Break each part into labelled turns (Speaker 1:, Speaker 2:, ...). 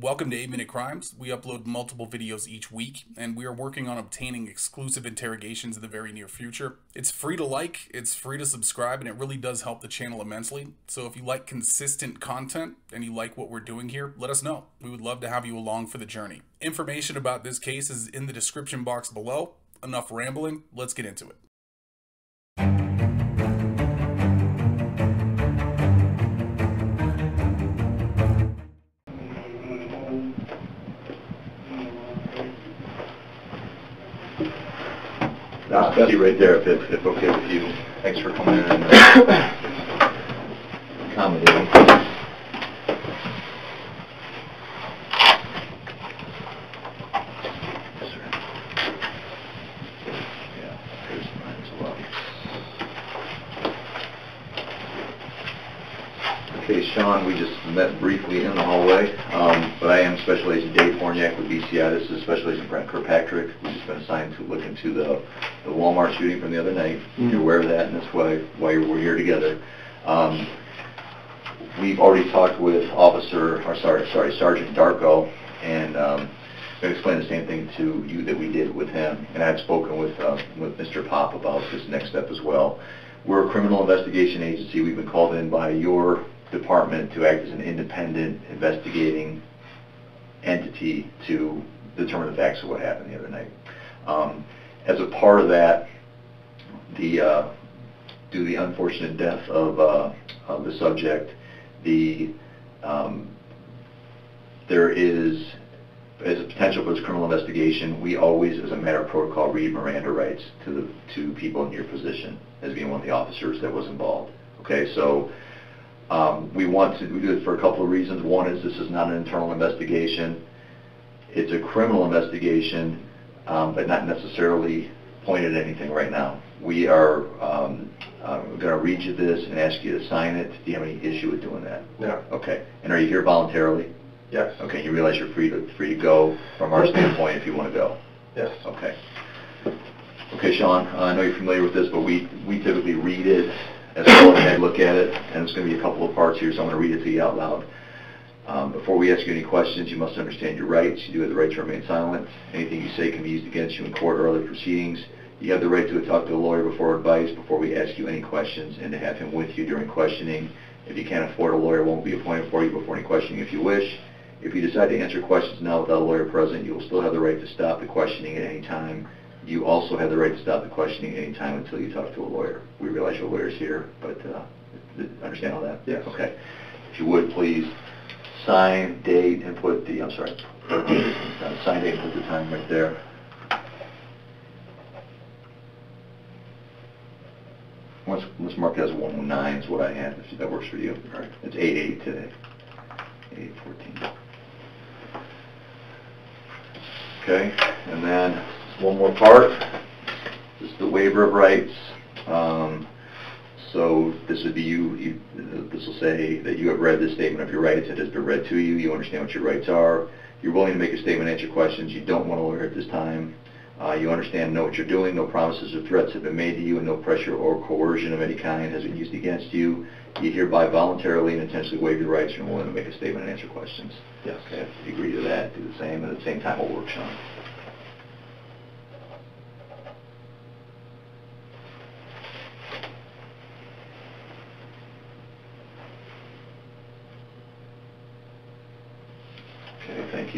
Speaker 1: Welcome to 8 Minute Crimes. We upload multiple videos each week, and we are working on obtaining exclusive interrogations in the very near future. It's free to like, it's free to subscribe, and it really does help the channel immensely. So if you like consistent content and you like what we're doing here, let us know. We would love to have you along for the journey. Information about this case is in the description box below. Enough rambling, let's get into it.
Speaker 2: That's Betsy right there, if, if if okay with you. Thanks for coming in and uh, accommodating. Yes, sir. Yeah, here's mine as well. Okay, Sean, we just met briefly in the hallway, um, but I am Special Agent Dave Horniak with BCI. This is Special Agent Brent Kirkpatrick. We've just been assigned to look into the the Walmart shooting from the other night. You're aware of that, and that's why, why we're here together. Um, We've already talked with Officer, or sorry, sorry, Sergeant Darkow, and um, going to explain the same thing to you that we did with him. And I've spoken with, uh, with Mr. Pop about this next step as well. We're a criminal investigation agency. We've been called in by your department to act as an independent investigating entity to determine the facts of what happened the other night. Um, As a part of that, the, uh, due to the unfortunate death of, uh, of the subject, the, um, there is, as a potential for this criminal investigation, we always, as a matter of protocol, read Miranda rights to the, to people in your position, as being one of the officers that was involved. Okay, so, um, we want to, we do it for a couple of reasons. One is this is not an internal investigation. It's a criminal investigation, um, but not necessarily pointed at anything right now. We are, um, uh, going to read you this and ask you to sign it. Do you have any issue with doing that?
Speaker 3: No.
Speaker 2: Okay. And are you here voluntarily?
Speaker 3: Yes.
Speaker 2: Okay, you realize you're free to, free to go from our standpoint if you want to go?
Speaker 3: Yes.
Speaker 2: Okay. Okay, Sean, uh, I know you're familiar with this, but we, we typically read it as well as look at it, and it's going to be a couple of parts here, so I'm going to read it to you out loud. Um, Before we ask you any questions, you must understand your rights. You do have the right to remain silent. Anything you say can be used against you in court or other proceedings. You have the right to talk to a lawyer before advice, before we ask you any questions, and to have him with you during questioning. If you can't afford a lawyer, won't be appointed for you before any questioning if you wish. If you decide to answer questions now without a lawyer present, you will still have the right to stop the questioning at any time. You also have the right to stop the questioning at any time until you talk to a lawyer. We realize your lawyer's here, but uh, understand all that?
Speaker 3: Yes.
Speaker 2: Okay. If you would, please sign, date, and put the, I'm sorry, uh, sign date and put the time right there. Let's, let's mark it as 109 is what I had, if that works for you.
Speaker 3: All right.
Speaker 2: It's 8/8 today. 8/14. Okay, and then one more part. This is the waiver of rights. Um, So this would be you, you, this will say that you have read this statement of your rights, it has been read to you, you understand what your rights are, you're willing to make a statement, and answer questions, you don't want a lawyer at this time, uh, you understand and know what you're doing, no promises or threats have been made to you, and no pressure or coercion of any kind has been used against you. You hereby voluntarily and intentionally waive your rights and are willing to make a statement and answer questions.
Speaker 3: Yes.
Speaker 2: Okay, if you agree to that, do the same, and at the same time, we'll work, Sean. Okay,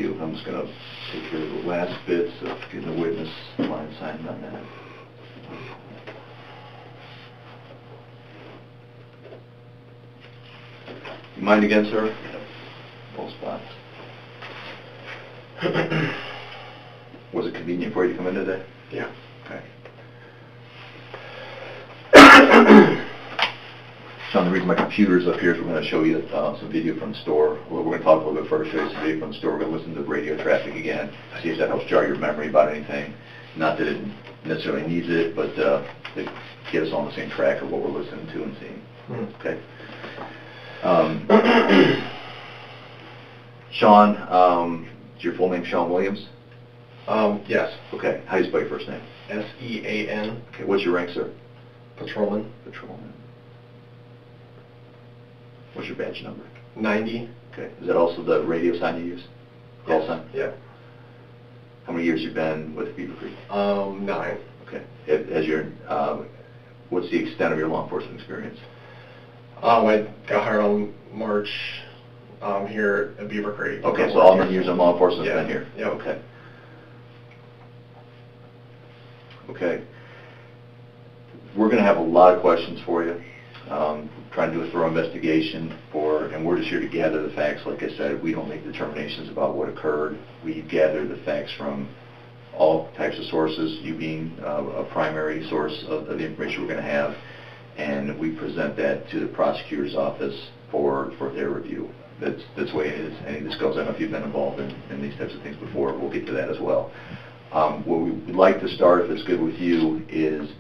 Speaker 2: just gonna take care of the last bits of getting the witness line signed on that. You mind again, sir? Both spots. Was it convenient for you to come in today?
Speaker 3: Yeah.
Speaker 2: Sean, the reason my computer's up here is we're going to show you uh, some video from the store. We're going to talk a little bit first, show you some video from the store. We're going to listen to the radio traffic again, see if that helps jar your memory about anything. Not that it necessarily needs it, but uh, to get us on the same track of what we're listening to and seeing.
Speaker 3: Mhm.
Speaker 2: Okay? Um, Sean, um, is your full name Sean Williams?
Speaker 3: Um, yes.
Speaker 2: Okay, how do you spell your first name?
Speaker 3: S-E-A-N,
Speaker 2: Okay, what's your rank, sir?
Speaker 3: patrolman,
Speaker 2: Patrolman. What's your badge number?
Speaker 3: 90.
Speaker 2: Okay, is that also the radio sign you use? call sign?
Speaker 3: Yeah.
Speaker 2: How many years you been with Beaver Creek?
Speaker 3: Um, nine.
Speaker 2: Okay. Has has your, um, what's the extent of your law enforcement experience?
Speaker 3: Um, I got hired on March, um, here at Beavercreek.
Speaker 2: Okay, so all nine years of law enforcement's
Speaker 3: Yeah.
Speaker 2: been here?
Speaker 3: Yeah.
Speaker 2: Okay. Okay. We're gonna have a lot of questions for you. Um, trying to do a thorough investigation for, and we're just here to gather the facts. Like I said, we don't make determinations about what occurred. We gather the facts from all types of sources, you being uh, a primary source of the information we're gonna have. And we present that to the prosecutor's office for, for their review. That's, that's the way it is. Any this goes, I know if you've been involved in, in these types of things before, we'll get to that as well. Um, What we would like to start, if it's good with you, is,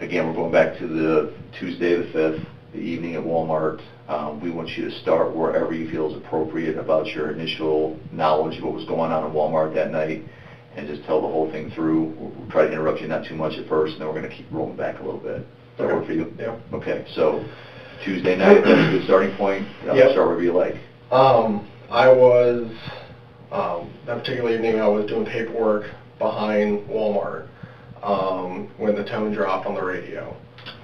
Speaker 2: again, we're going back to the Tuesday the 5th, the evening at Walmart. Um, We want you to start wherever you feel is appropriate about your initial knowledge of what was going on at Walmart that night, and just tell the whole thing through. We'll try to interrupt you not too much at first, and then we're going to keep rolling back a little bit. Does that work for you?
Speaker 3: Yeah.
Speaker 2: Okay, so Tuesday night, that's a good starting point. I'll
Speaker 3: Yep.
Speaker 2: start wherever you like.
Speaker 3: Um, I was, um, that particular evening, I was doing paperwork behind Walmart, um, when the tone dropped on the radio.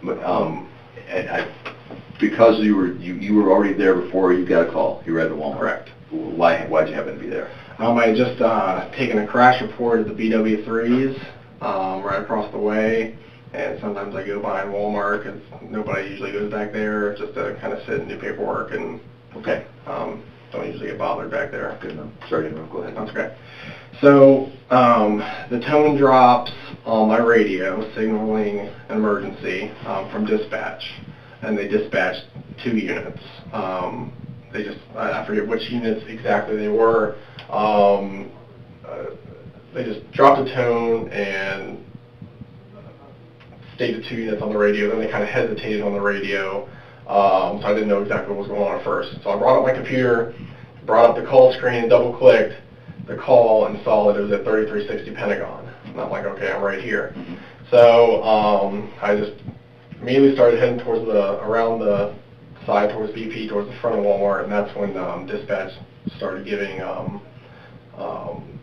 Speaker 2: But, um, and I, because you were, you, you were already there before you got a call, you were at the Walmart?
Speaker 3: Correct.
Speaker 2: Why, why'd you happen to be there?
Speaker 3: Um, I had just, uh, taken a crash report at the BW3s, um, right across the way, and sometimes I go by in Walmart, 'cause nobody usually goes back there, just to kind of sit and do paperwork, and,
Speaker 2: Okay,
Speaker 3: um, don't usually get bothered back there.
Speaker 2: good enough. Sorry go ahead.
Speaker 3: That's great. So, um, the tone drops on my radio signaling an emergency um, from dispatch, and they dispatched two units. Um, they just, I forget which units exactly they were. Um, uh, they just dropped a tone and stated two units on the radio, then they kind of hesitated on the radio, um, so I didn't know exactly what was going on at first. So I brought up my computer, brought up the call screen, double-clicked the call, and saw that it was at 3360 Pentagon. And I'm like, okay, I'm right here.
Speaker 2: Mhm.
Speaker 3: So um, I just immediately started heading towards the, around the side towards BP, towards the front of Walmart, and that's when um, dispatch started giving, um, um,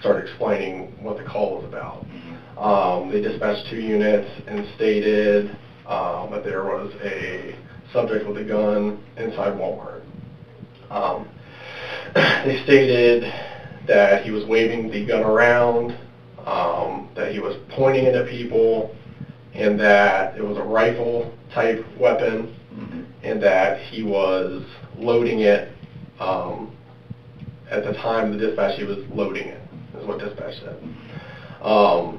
Speaker 3: started explaining what the call was about.
Speaker 2: Mhm.
Speaker 3: Um, they dispatched two units and stated um, that there was a subject with a gun inside Walmart. Um, they stated that he was waving the gun around, um, that he was pointing it at people, and that it was a rifle type weapon,
Speaker 2: Mhm.
Speaker 3: and that he was loading it. Um, at the time, the dispatch, he was loading it, is what dispatch said. Um,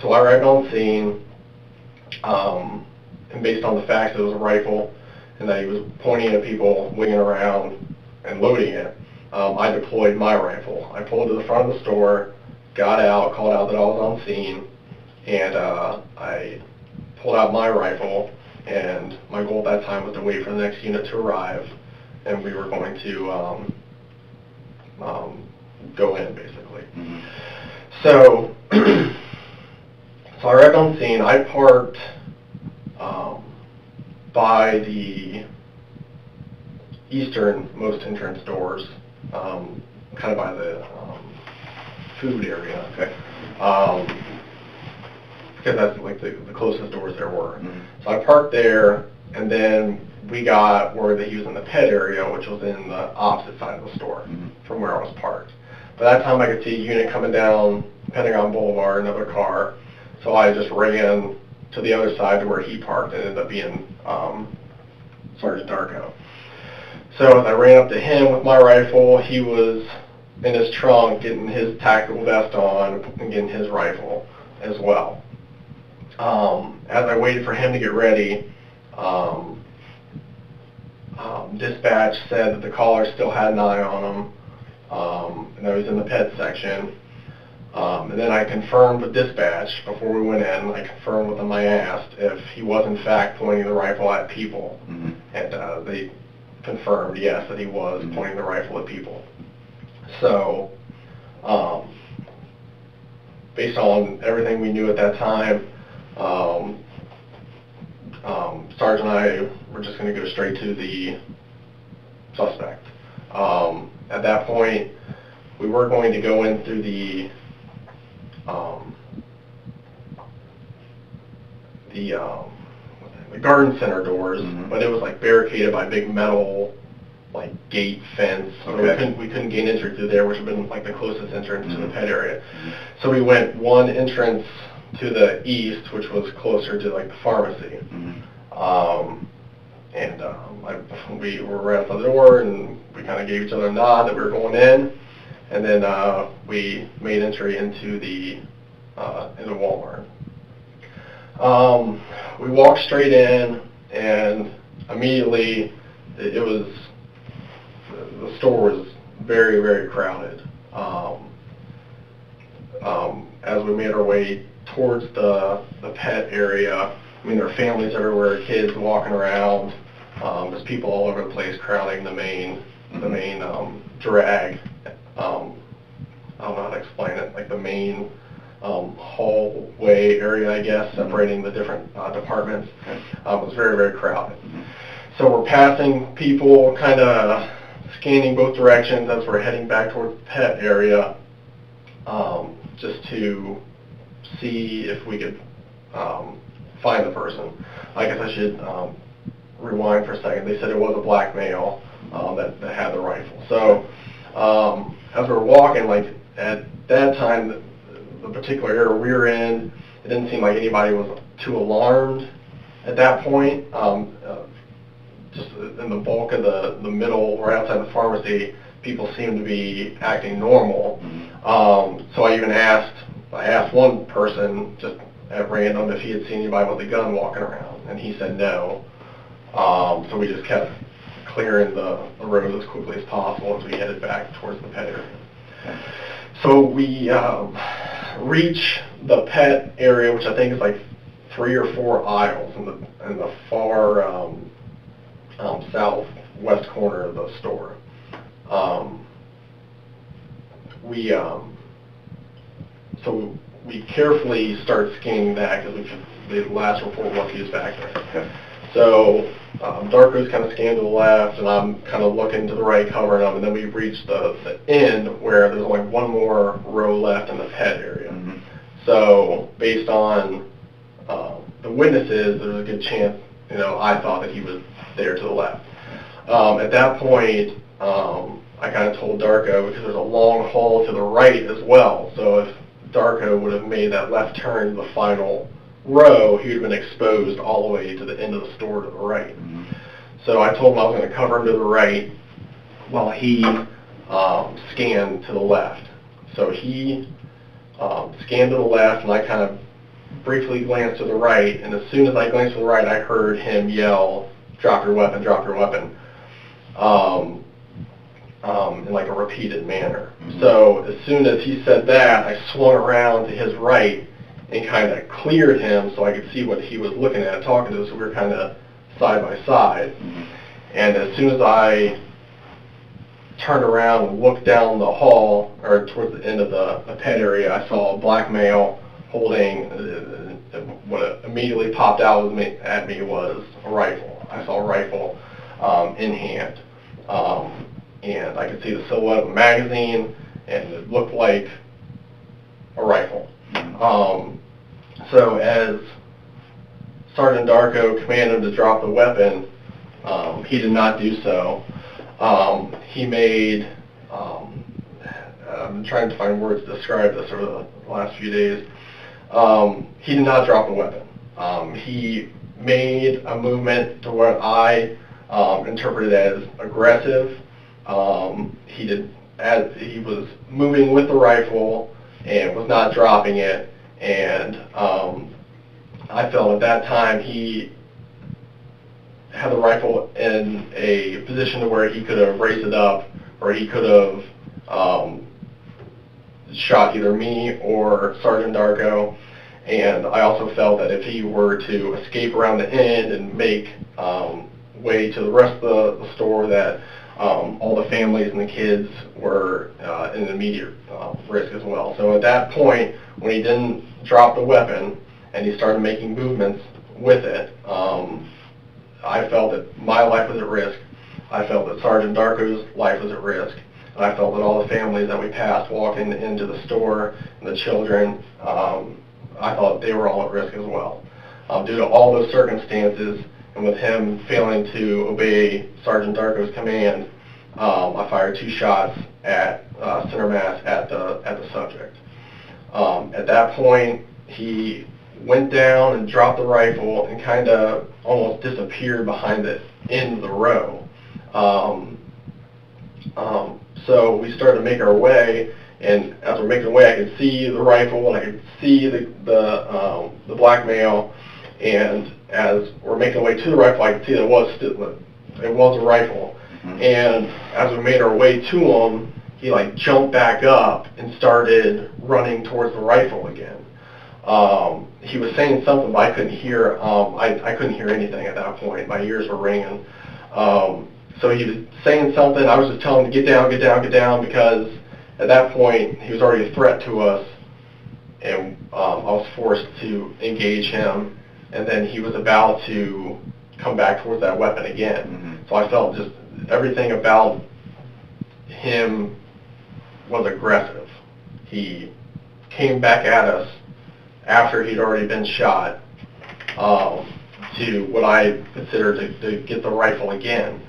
Speaker 3: so I arrived on scene, um, and based on the fact that it was a rifle and that he was pointing at people, winging around, and loading it, um, I deployed my rifle. I pulled to the front of the store, got out, called out that I was on scene, and uh, I pulled out my rifle, and my goal at that time was to wait for the next unit to arrive, and we were going to um, um, go in, basically.
Speaker 2: Mhm.
Speaker 3: So, so I arrived on scene. I parked um, by the easternmost entrance doors, um, kind of by the um, food area.
Speaker 2: Okay.
Speaker 3: Um, because that's like the, the closest doors there were.
Speaker 2: Mhm.
Speaker 3: So I parked there, and then we got that he was in the pet area, which was in the opposite side of the store
Speaker 2: Mhm.
Speaker 3: from where I was parked. By that time, I could see a unit coming down Pentagon Boulevard, another car. So I just ran to the other side to where he parked, and ended up being um, Sergeant Darkow. So as I ran up to him with my rifle, he was in his trunk getting his tactical vest on and getting his rifle as well. Um, as I waited for him to get ready, um, um, dispatch said that the caller still had an eye on him, um, and that he was in the pet section. Um, and then I confirmed with dispatch before we went in. I confirmed with them. I asked if he was in fact pointing the rifle at people,
Speaker 2: Mhm.
Speaker 3: and uh, they confirmed yes that he was
Speaker 2: Mhm.
Speaker 3: pointing the rifle at people. So, um, based on everything we knew at that time, um, um, Sergeant and I were just going to go straight to the suspect. Um, at that point, we were going to go in through the, um, the, um, the garden center doors,
Speaker 2: Mhm.
Speaker 3: but it was like barricaded by big metal, like gate fence. So we couldn't, we couldn't gain entry through there, which would have been like the closest entrance to the
Speaker 2: Mhm.
Speaker 3: pet area. So we went one entrance to the east, which was closer to like the pharmacy.
Speaker 2: Mhm.
Speaker 3: Um, and um, I, we were right outside the door, and we kind of gave each other a nod that we were going in, and then uh, we made entry into the uh, into Walmart. Um, we walked straight in, and immediately it, it was the, store was very very crowded. Um, um, as we made our way towards the the pet area, I mean there are families everywhere, kids walking around. Um, there's people all over the place crowding the main the main um, drag. Um, I don't know how to explain it, like the main um, hallway area, I guess, separating the different uh, departments. Um, it was very, very crowded. So we're passing people, kind of scanning both directions as we're heading back towards the pet area, um, just to see if we could um, find the person. I guess I should um, rewind for a second. They said it was a black male um, that, that had the rifle. So um, as we were walking, like at that time, the, particular area we were in, it didn't seem like anybody was too alarmed at that point. Um, uh, just in the bulk of the, the middle, right outside the pharmacy, people seemed to be acting normal.
Speaker 2: Mhm.
Speaker 3: Um, so I even asked, I asked one person just at random if he had seen anybody with a gun walking around, and he said no. Um, so we just kept clearing the, the road as quickly as possible as we headed back towards the pet area. So we um, reach the pet area, which I think is like three or four aisles in the in the far um, um, southwest corner of the store. Um, we um, so we carefully start scanning that because the last report was he back there. So um, Darkow's kind of scanned to the left, and I'm kind of looking to the right, covering them, and then we reach the, the end where there's only one more row left in the pet area.
Speaker 2: Mhm.
Speaker 3: So based on um, the witnesses, there's a good chance, you know, I thought that he was there to the left. Um, at that point, um, I kind of told Darkow because there's a long hall to the right as well. So if Darkow would have made that left turn the final row, he would have been exposed all the way to the end of the store to the right.
Speaker 2: Mhm.
Speaker 3: So I told him I was going to cover him to the right while he um, scanned to the left. So he um, scanned to the left, and I kind of briefly glanced to the right. And as soon as I glanced to the right, I heard him yell, "Drop your weapon! Drop your weapon!" Um, um, in like a repeated manner.
Speaker 2: Mhm.
Speaker 3: So as soon as he said that, I swung around to his right and kind of cleared him so I could see what he was looking at, talking to. So we were kind of side by side.
Speaker 2: Mhm.
Speaker 3: And as soon as I turned around and looked down the hall, or towards the end of the, the pet area, I saw a black male holding, uh, what immediately popped out me, at me was a rifle. I saw a rifle um, in hand. Um, and I could see the silhouette of a magazine, and it looked like a rifle. Um, so as Sergeant Darkow commanded him to drop the weapon, um, he did not do so. Um, he made, um, I'm trying to find words to describe this over the last few days. Um, he did not drop the weapon. Um, he made a movement to what I um, interpreted as aggressive. He did, as he was moving with the rifle and was not dropping it. And um, I felt at that time he had the rifle in a position to where he could have raised it up, or he could have um, shot either me or Sergeant Darkow. And I also felt that if he were to escape around the end and make um, way to the rest of the, the store, that um, all the families and the kids were uh, in immediate uh, risk as well. So at that point, when he didn't drop the weapon and he started making movements with it, um, I felt that my life was at risk. I felt that Sergeant Darkow's life was at risk. And I felt that all the families that we passed walking into the store, and the children, um, I thought they were all at risk as well. Um, due to all those circumstances, and with him failing to obey Sergeant Darkow's command, um, I fired two shots at uh, center mass at the at the subject. Um, at that point, he went down and dropped the rifle and kind of almost disappeared behind the end of the row. Um, um, so we started to make our way, and as we're making our way, I could see the rifle and I could see the the, um, the black male. And as we're making our way to the rifle, I could see that it was still, it was a rifle. And as we made our way to him, he like jumped back up and started running towards the rifle again. Um, he was saying something, but I couldn't hear. Um, I, I couldn't hear anything at that point. My ears were ringing. Um, so he was saying something. I was just telling him to get down, get down, get down, because at that point he was already a threat to us, and um, I was forced to engage him. And then he was about to come back towards that weapon again.
Speaker 2: Mhm.
Speaker 3: So I felt just everything about him was aggressive. He came back at us after he'd already been shot um, to what I consider to, to get the rifle again.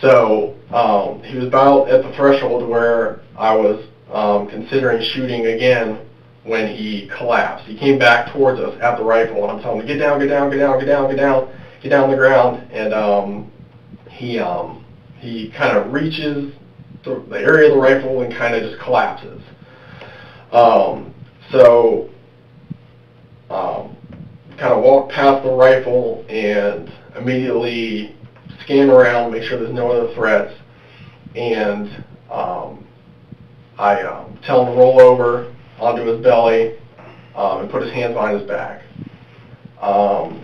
Speaker 3: So um, he was about at the threshold where I was um, considering shooting again when he collapsed. He came back towards us at the rifle, and I'm telling him, get down, get down, get down, get down, get down, get down on the ground. And um, he um, he kind of reaches the, area of the rifle and kind of just collapses. Um, so um, kind of walk past the rifle and immediately scan around, make sure there's no other threats, and um, I um, tell him to roll over onto his belly um, and put his hands behind his back. Um,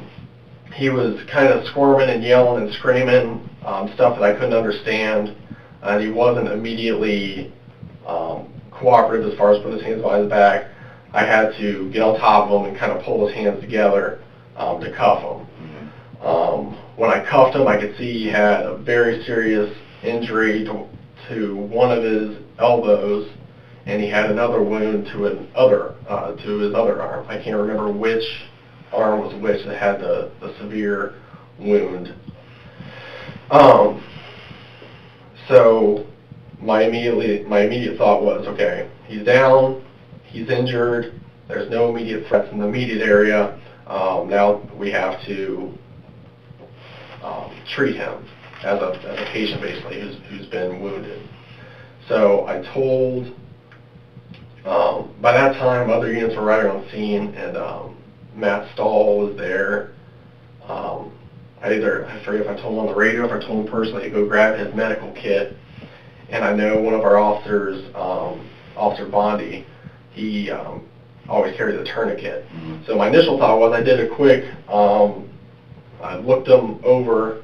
Speaker 3: he was kind of squirming and yelling and screaming, um, stuff that I couldn't understand, and he wasn't immediately um, cooperative as far as putting his hands behind his back. I had to get on top of him and kind of pull his hands together um, to cuff him. Um, when I cuffed him, I could see he had a very serious injury to, to one of his elbows, and he had another wound to an other uh, to his other arm. I can't remember which arm was which that had the, the severe wound. Um, so my immediately my immediate thought was, okay, he's down, he's injured, there's no immediate threats in the immediate area. Um, now we have to um, treat him as a, as a patient basically who's, who's been wounded. So I told, um, by that time other units were right on scene and um, Matt Stahl was there. Um, I either, I forget if I told him on the radio, if I told him personally to go grab his medical kit. And I know one of our officers, um, Officer Bondi, he um, always carries a tourniquet.
Speaker 2: Mhm.
Speaker 3: So my initial thought was I did a quick, um, I looked him over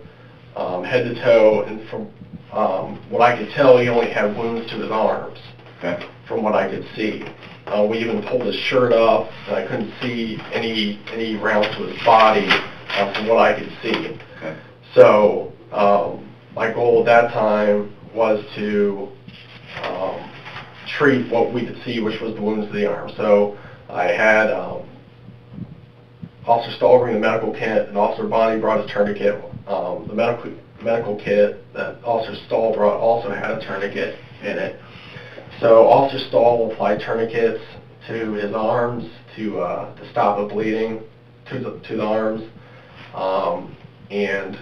Speaker 3: um, head to toe, and from um, what I could tell, he only had wounds to his arms,
Speaker 2: Okay.
Speaker 3: from what I could see. Uh, we even pulled his shirt up, and I couldn't see any any rounds to his body uh, from what I could see.
Speaker 2: Okay.
Speaker 3: So um, my goal at that time was to um, treat what we could see, which was the wounds to the arm. So I had um, Officer Stahl bring the medical kit, and Officer Bonnie brought his tourniquet. Um, the medical medical kit that Officer Stahl brought also had a tourniquet in it. So Officer Stahl applied tourniquets to his arms to uh, to stop the bleeding to the to the arms, um, and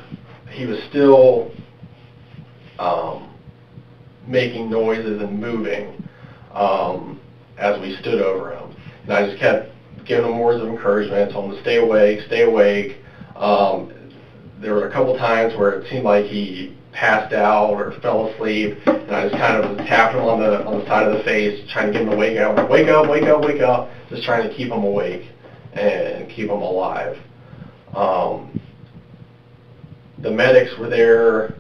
Speaker 3: he was still um, making noises and moving um, as we stood over him. And I just kept giving him words of encouragement, told him to stay awake, stay awake. Um, there were a couple times where it seemed like he passed out or fell asleep, and I just kind of tapped him on the on the side of the face, trying to get him to wake up, wake up, wake up, wake up, just trying to keep him awake and keep him alive. Um, the medics were there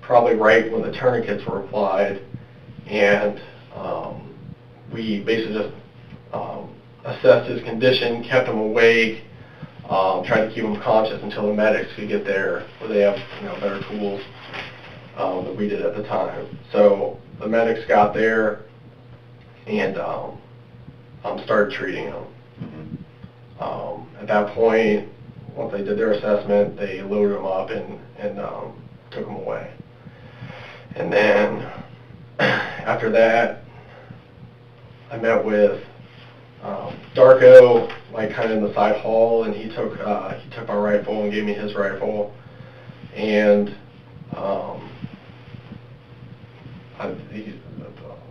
Speaker 3: probably right when the tourniquets were applied, and um, we basically just um, assessed his condition, kept him awake, um, tried to keep him conscious until the medics could get there, where they have you know better tools. Um, that we did at the time. So the medics got there and um, um, started treating him.
Speaker 2: Mhm.
Speaker 3: Um, at that point, once they did their assessment, they loaded him up and, and um, took him away. And then after that, I met with um, Darkow, like kind of in the side hall, and he took uh, he took my rifle and gave me his rifle, and um, I, he,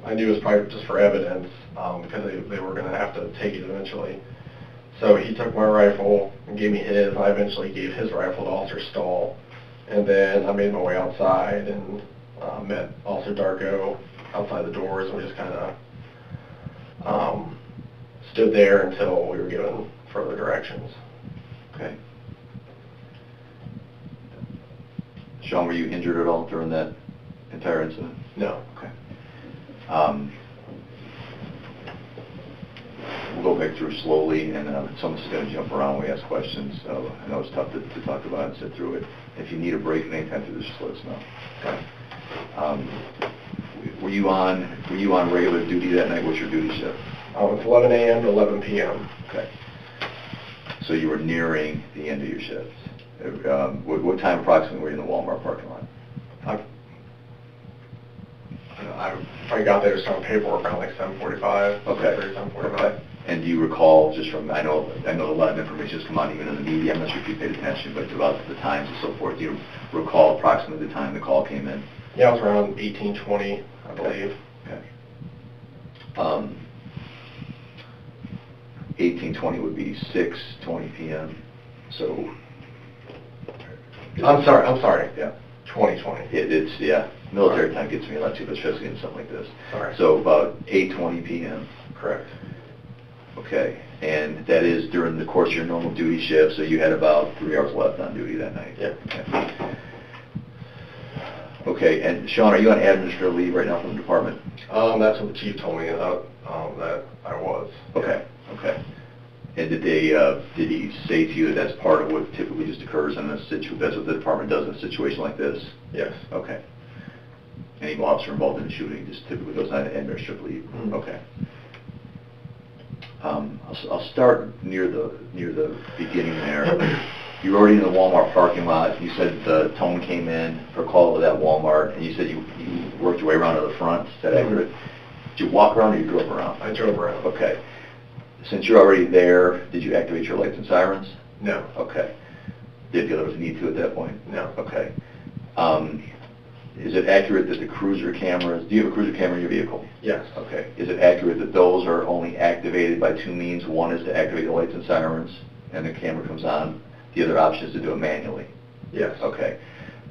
Speaker 3: I knew it was probably just for evidence um, because they, they were going to have to take it eventually. So he took my rifle and gave me his. I eventually gave his rifle to Officer Stahl, and then I made my way outside and uh, met Officer Darkow outside the doors, and we just kind of um, stood there until we were given further directions.
Speaker 2: Okay. Sean, were you injured at all during that entire incident?
Speaker 3: No.
Speaker 2: Okay. Um, We'll go back through slowly, and uh, someone's going to jump around when we ask questions, so I know it's tough to to talk about and sit through it. If you need a break at any time through this, just let us know. Okay. Um, Were you on, were you on regular duty that night? What's your duty shift?
Speaker 3: Um, it's 11 a.m. to 11 p.m.
Speaker 2: Okay. So you were nearing the end of your shift. Uh, um, What what time approximately were you in the Walmart parking lot?
Speaker 3: I, I probably got there some paperwork around like 7:45.
Speaker 2: Okay.
Speaker 3: 7:45.
Speaker 2: Okay. And do you recall, just from, I know, I know a lot of information has come out even in the media, I'm not sure if you paid attention, but about the times and so forth, do you recall approximately the time the call came in?
Speaker 3: Yeah, it was around 18:20, I believe.
Speaker 2: Okay. Um, 1820 would be 6:20 PM, so.
Speaker 3: I'm sorry, I'm sorry.
Speaker 2: Yeah.
Speaker 3: 2020.
Speaker 2: It, it's, yeah, military time gets me a lot too, but especially in something like this.
Speaker 3: Sorry.
Speaker 2: So about 8:20 PM.
Speaker 3: Correct.
Speaker 2: Okay, and that is during the course of your normal duty shift, so you had about three hours left on duty that night?
Speaker 3: Yeah.
Speaker 2: Okay. Okay, and Sean, are you on administrative leave right now from the department?
Speaker 3: Um, that's what the chief told me about, um, that I was.
Speaker 2: Okay, okay. And did they, uh, did he say to you that that's part of what typically just occurs in a situ, that's what the department does in a situation like this?
Speaker 3: Yes.
Speaker 2: Okay. Any officer involved in a shooting just typically goes on administrative leave?
Speaker 3: Mhm.
Speaker 2: Okay. Um, I'll, I'll start near the, near the beginning there. You were already in the Walmart parking lot, you said the tone came in for a call to that Walmart, and you said you, you worked your way around to the front, is that
Speaker 3: Mhm.
Speaker 2: accurate? Did you walk around or you drove around?
Speaker 3: I drove around.
Speaker 2: Okay. Since you're already there, did you activate your lights and sirens?
Speaker 3: No.
Speaker 2: Okay. Did the others need to at that point?
Speaker 3: No.
Speaker 2: Okay. Um, Is it accurate that the cruiser cameras, do you have a cruiser camera in your vehicle?
Speaker 3: Yes.
Speaker 2: Okay. Is it accurate that those are only activated by two means? One is to activate the lights and sirens, and the camera comes on. The other option is to do it manually.
Speaker 3: Yes.
Speaker 2: Okay.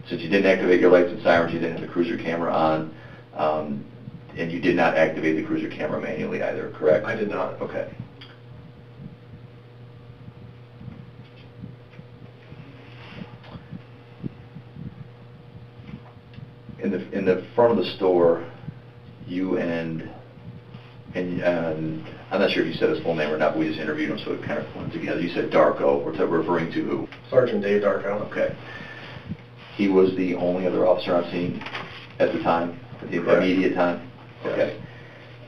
Speaker 2: Since you didn't activate your lights and sirens, you didn't have the cruiser camera on, um, and you did not activate the cruiser camera manually either, correct?
Speaker 3: I did not.
Speaker 2: Okay. In the, in the front of the store, you and, and, and I'm not sure if you said his full name or not, but we just interviewed him, so it kind of went together. You said Darkow, we're referring to who?
Speaker 3: Sergeant Dave Darkow.
Speaker 2: Okay. He was the only other officer on scene at the time, at the
Speaker 3: Correct.
Speaker 2: immediate time?
Speaker 3: Yes.
Speaker 2: Okay.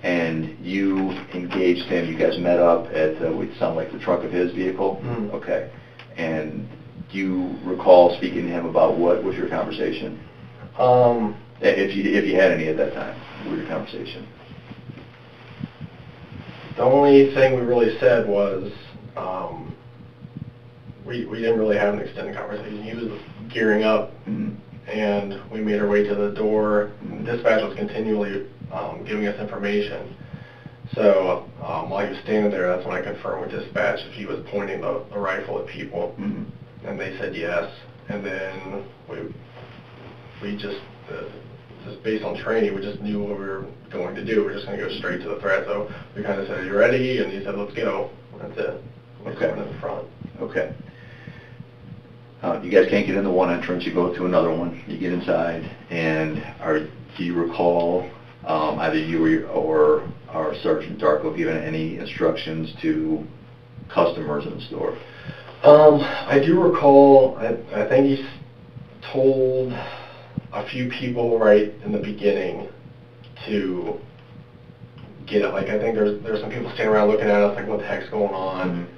Speaker 2: And you engaged him, you guys met up at, uh, it sounded like the trunk of his vehicle?
Speaker 3: Mhm.
Speaker 2: Okay. And do you recall speaking to him about what was your conversation?
Speaker 3: Um,
Speaker 2: If you, if you had any at that time, was your conversation?
Speaker 3: the only thing we really said was, um, we, we didn't really have an extended conversation. He was gearing up
Speaker 2: Mhm.
Speaker 3: and we made our way to the door. Dispatch was continually um, giving us information. So um, while he was standing there, that's when I confirmed with dispatch if he was pointing the, the rifle at people,
Speaker 2: Mhm.
Speaker 3: and they said yes. And then we we just uh, just based on training, we just knew what we were going to do. We are just going to go straight to the threat. So we kind of said, "Are you ready?" And he said, "Let's go." That's it. Just
Speaker 2: Okay.
Speaker 3: went in the front.
Speaker 2: Okay. Uh, you guys can't get into one entrance, you go to another one, you get inside, and are, do you recall, um, either you or, your- or our Sergeant Darkow giving any instructions to customers in the store?
Speaker 3: Um, I do recall, I, I think he told, a few people right in the beginning to get it. Like I think there's there's some people standing around looking at us like, what the heck's going on?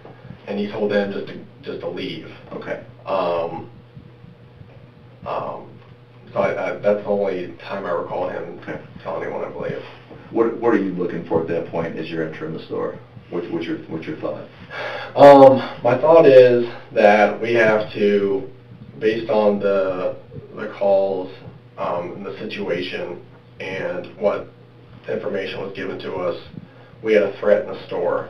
Speaker 3: And he told them just to just to leave.
Speaker 2: Okay.
Speaker 3: Um, um, so I, I, that's the only time I recall him
Speaker 2: Okay.
Speaker 3: telling anyone, I believe.
Speaker 2: What, what are you looking for at that point as you're entering the store? What's, what's your, what's your thought?
Speaker 3: Um, my thought is that we have to, based on the, the calls, um, and the situation and what information was given to us, we had a threat in the store.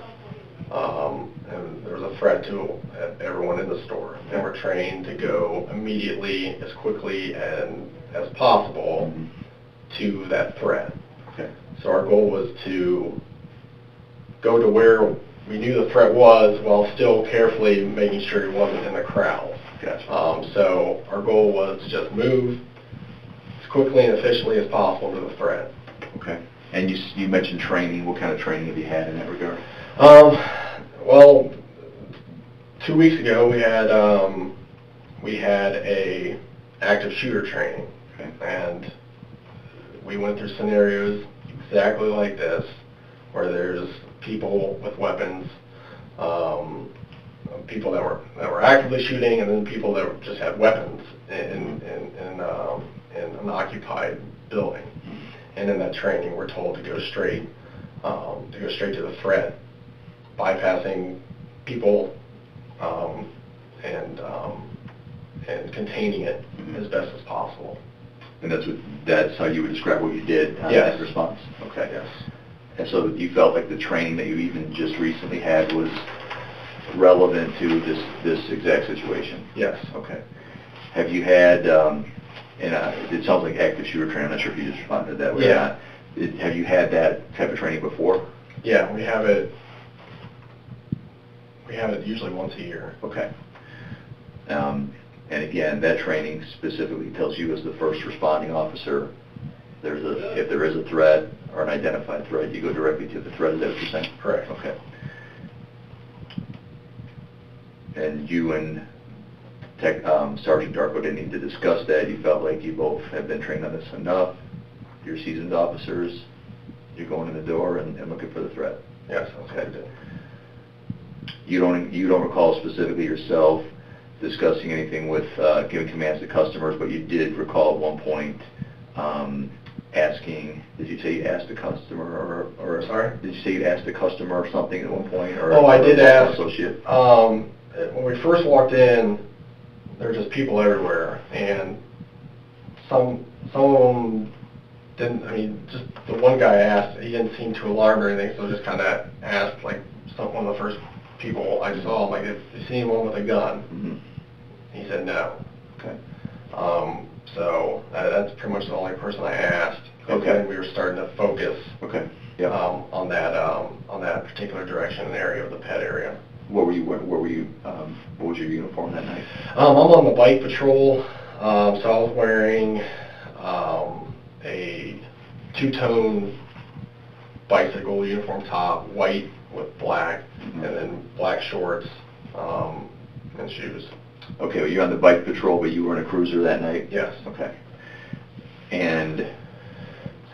Speaker 3: Um, and there was a threat to everyone in the store. And we're trained to go immediately, as quickly and as possible
Speaker 2: Mhm.
Speaker 3: to that threat.
Speaker 2: Okay.
Speaker 3: So our goal was to go to where we knew the threat was while still carefully making sure he wasn't in the crowd.
Speaker 2: Gotcha.
Speaker 3: Um, so our goal was to just move as quickly and efficiently as possible to the threat.
Speaker 2: Okay. And you, s- you mentioned training. What kind of training have you had in that regard?
Speaker 3: Um, well, two weeks ago we had um, we had a active shooter training,
Speaker 2: Okay.
Speaker 3: and we went through scenarios exactly like this, where there's people with weapons, um, people that were that were actively shooting, and then people that just had weapons in in in, um, in an occupied building. And in that training, we're told to go straight um, to go straight to the threat, bypassing people um, and um, and containing it
Speaker 2: Mhm.
Speaker 3: as best as possible.
Speaker 2: And that's what, that's how you would describe what you did on
Speaker 3: Yes.
Speaker 2: that response? Okay.
Speaker 3: Yes.
Speaker 2: And so you felt like the training that you even just recently had was relevant to this, this exact situation?
Speaker 3: Yes.
Speaker 2: Okay. Have you had, um, and uh, it sounds like active shooter training, I'm not sure if you just responded that way or
Speaker 3: Yeah.
Speaker 2: not. It- Have you had that type of training before?
Speaker 3: Yeah, we have it. We have it usually once a year.
Speaker 2: Okay. Um, And again, that training specifically tells you as the first responding officer, there's a, if there is a threat or an identified threat, you go directly to the threat, is that what you're saying?
Speaker 3: Correct.
Speaker 2: Okay. And you and Tech, um, Sergeant Darkow didn't need to discuss that, you felt like you both have been trained on this enough, you're seasoned officers, you're going in the door and and looking for the threat?
Speaker 3: Yes, that's what we did.
Speaker 2: You don't, you don't recall specifically yourself discussing anything with, uh, giving commands to customers, but you did recall at one point, um, asking, did you say you asked a customer or, or?
Speaker 3: Sorry?
Speaker 2: Did you say you asked a customer or something at one point, or?
Speaker 3: Oh, I did ask.
Speaker 2: Associate?
Speaker 3: Um, when we first walked in, there were just people everywhere, and some some of them didn't. I mean, just the one guy asked. He didn't seem too alarmed or anything, so just kind of asked like some one of the first people I saw. I'm like, "Have you seen anyone with a gun?"
Speaker 2: Mhm.
Speaker 3: He said no.
Speaker 2: Okay.
Speaker 3: Um, so that, that's pretty much the only person I asked. And
Speaker 2: Okay.
Speaker 3: then we were starting to focus
Speaker 2: Okay, yeah.
Speaker 3: um, on that um, on that particular direction and area of the pet area.
Speaker 2: What were you, what what were you, um, what was your uniform that night?
Speaker 3: Um, I'm on the bike patrol, um, so I was wearing um, a two-tone bicycle uniform top, white with black,
Speaker 2: Mhm.
Speaker 3: and then black shorts um, and shoes.
Speaker 2: Okay, well, you're on the bike patrol, but you were in a cruiser that night?
Speaker 3: Yes.
Speaker 2: Okay. And,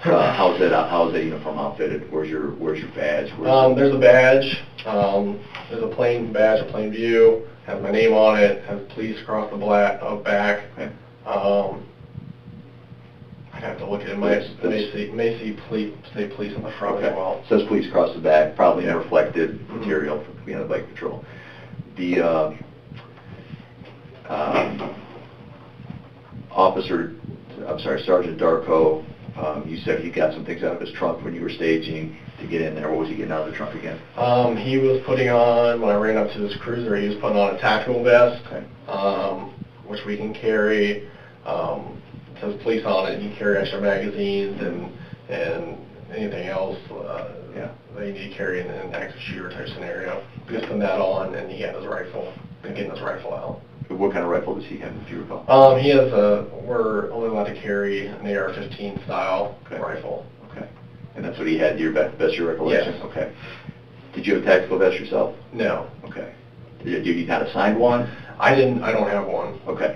Speaker 2: uh, how's that, how's that uniform outfitted? Where's your, where's your badge? Where's
Speaker 3: Um, there's a badge. Um, there's a plain badge, a plain view. Has my name on it. Has police across the black uh, back.
Speaker 2: Okay.
Speaker 3: Um, I'd have to look at it.
Speaker 2: That's-
Speaker 3: may see, may see police, say police on the front
Speaker 2: Okay.
Speaker 3: as well.
Speaker 2: Says police across the back, probably
Speaker 3: Yeah.
Speaker 2: reflected
Speaker 3: Mhm.
Speaker 2: material for being on the bike patrol. The, uh, um, officer, I'm sorry, Sergeant Darkow, um, you said he got some things out of his trunk when you were staging to get in there. What was he getting out of the trunk again?
Speaker 3: Um, he was putting on, when I ran up to his cruiser, he was putting on a tactical vest,
Speaker 2: Okay.
Speaker 3: um, which we can carry, um, it says police on it, you can carry extra magazines and, and anything else, uh,
Speaker 2: Yeah.
Speaker 3: that you need to carry in an active shooter type scenario. Just putting that on, and he had his rifle, and getting his rifle out.
Speaker 2: What kind of rifle does he have, if you recall?
Speaker 3: Um, he has a, we're only allowed to carry an AR-15 style
Speaker 2: Okay.
Speaker 3: rifle.
Speaker 2: Okay. And that's what he had, to your best, best your recollection?
Speaker 3: Yes.
Speaker 2: Okay. Did you have a tactical vest yourself?
Speaker 3: No,
Speaker 2: Okay. Did you, you not assigned one?
Speaker 3: I didn't, I don't have one.
Speaker 2: Okay.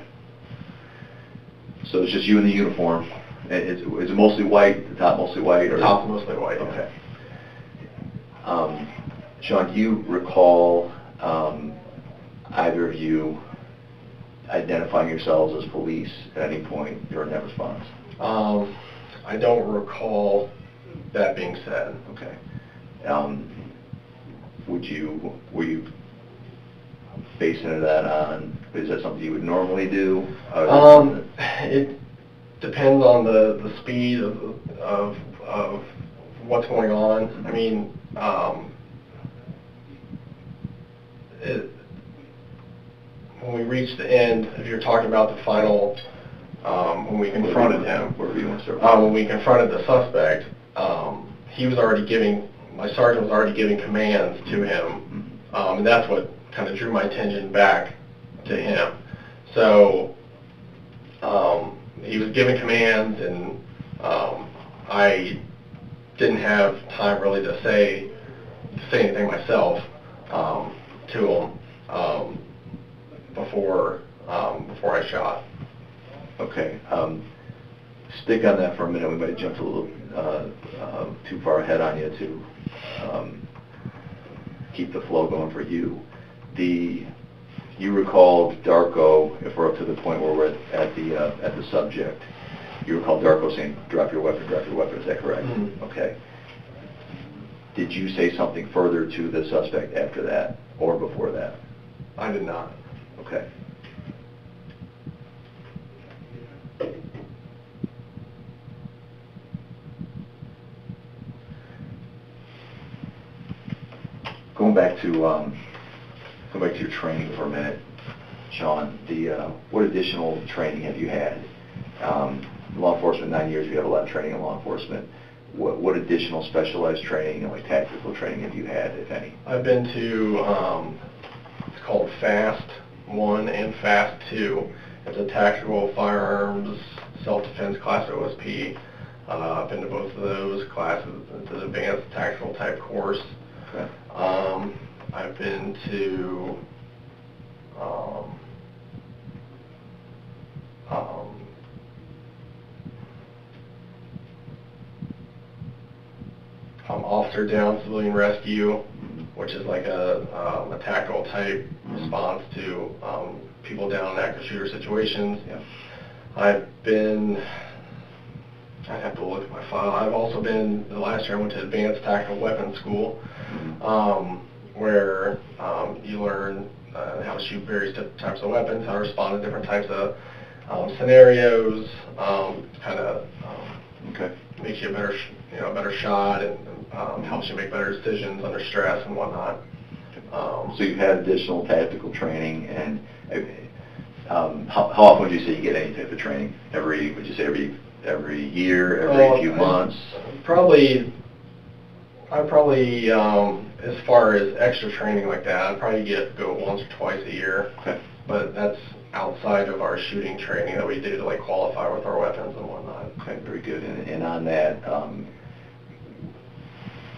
Speaker 2: So it's just you in the uniform, it's, is it mostly white, the top mostly white?
Speaker 3: The
Speaker 2: or-
Speaker 3: top's mostly white.
Speaker 2: Okay. Um, Sean, do you recall, um, either of you identifying yourselves as police at any point during that response?
Speaker 3: Um, I don't recall that being said.
Speaker 2: Okay. Um, would you, were you basing that on, is that something you would normally do? Uh,
Speaker 3: Um, it depends on the, the speed of, of, of what's going on. I mean, um, it, when we reached the end, if you're talking about the final, um, when we confronted him,
Speaker 2: Wherever you want to start.
Speaker 3: uh, when we confronted the suspect, um, he was already giving, my sergeant was already giving commands to him, um, and that's what kind of drew my attention back to him. So, um, he was giving commands, and um, I didn't have time really to say to say anything myself um, to him um, before um, before I shot.
Speaker 2: Okay, um, stick on that for a minute, we might have jumped a little, uh, uh, too far ahead on you to, um, keep the flow going for you. The, you recalled Darkow, if we're up to the point where we're at- at the, uh, at the subject, you recall Darkow saying, drop your weapon, drop your weapon, is that correct?
Speaker 3: Mhm.
Speaker 2: Okay. Did you say something further to the suspect after that, or before that?
Speaker 3: I did not.
Speaker 2: Okay. Going back to, um, going back to your training for a minute, Sean, the, uh, what additional training have you had? Um, law enforcement, nine years, you have a lot of training in law enforcement. What, what additional specialized training and like tactical training have you had, if any?
Speaker 3: I've been to, um, it's called FAST 1 and FAST 2. It's a tactical firearms self-defense class OSP. Uh, I've been to both of those classes. It's an advanced tactical type course.
Speaker 2: Okay.
Speaker 3: Um, I've been to, um, um, um, officer down civilian rescue, which is like a, um, a tactical type response to, um, people down in active shooter situations.
Speaker 2: Yeah.
Speaker 3: I've been, I'd have to look at my file. I've also been, the last year I went to advanced tactical weapons school,
Speaker 2: Mhm.
Speaker 3: um, where, um, you learn, uh, how to shoot various types of weapons, how to respond to different types of, um, scenarios, um, kind of, um,
Speaker 2: Okay.
Speaker 3: makes you a better, sh- you know, a better shot and, um, helps you make better decisions under stress and whatnot. Um,
Speaker 2: So you've had additional tactical training, and um, how how often would you say you get any type of training? Every, would you say every, every year, every few months?
Speaker 3: Probably, I probably, um, as far as extra training like that, I'd probably get, go once or twice a year.
Speaker 2: Okay.
Speaker 3: But that's outside of our shooting training that we do to like qualify with our weapons and whatnot.
Speaker 2: Okay, very good. And and on that, um,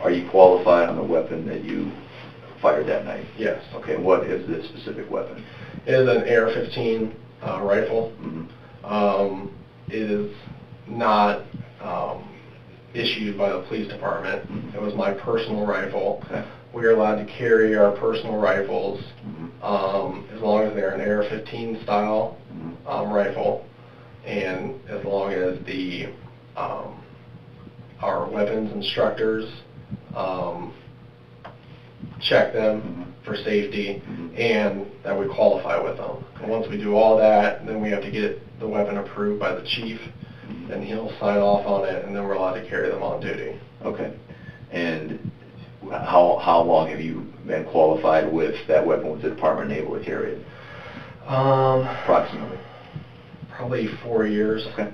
Speaker 2: are you qualified on the weapon that you fired that night?
Speaker 3: Yes.
Speaker 2: Okay, what is this specific weapon?
Speaker 3: It is an AR-15 uh, rifle.
Speaker 2: Mhm.
Speaker 3: Um, it is not, um, issued by the police department.
Speaker 2: Mhm.
Speaker 3: It was my personal rifle.
Speaker 2: Okay.
Speaker 3: We are allowed to carry our personal rifles,
Speaker 2: Mhm.
Speaker 3: um, as long as they're an AR-15 style,
Speaker 2: Mhm.
Speaker 3: um, rifle, and as long as the, um, our weapons instructors, um, check them for safety,
Speaker 2: Mhm.
Speaker 3: and that we qualify with them. And once we do all that, then we have to get the weapon approved by the chief,
Speaker 2: Mhm.
Speaker 3: and he'll sign off on it, and then we're allowed to carry them on duty.
Speaker 2: Okay. And how, how long have you been qualified with that weapon with the Department of Naval to carry it,
Speaker 3: Um,
Speaker 2: approximately?
Speaker 3: probably four years.
Speaker 2: Okay.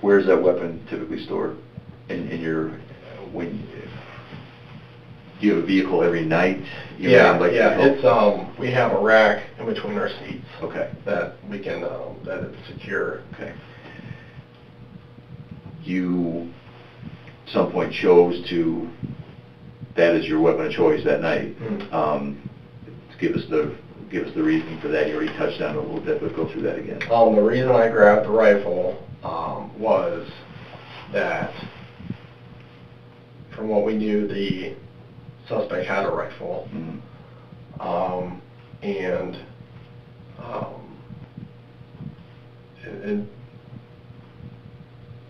Speaker 2: Where's that weapon typically stored? In, in your, when, do you have a vehicle every night? You
Speaker 3: Yeah,
Speaker 2: have, like,
Speaker 3: yeah, it's, um, we have a rack in between our seats
Speaker 2: Okay,
Speaker 3: that we can, um, that it's secure.
Speaker 2: okay. You, at some point chose to, that is your weapon of choice that night.
Speaker 3: Mhm.
Speaker 2: Um, give us the, give us the reasoning for that. You already touched on it a little bit, but go through that again.
Speaker 3: Um, the reason I grabbed the rifle, um, was that from what we knew, the suspect had a rifle.
Speaker 2: Mhm.
Speaker 3: Um, and, um, and, and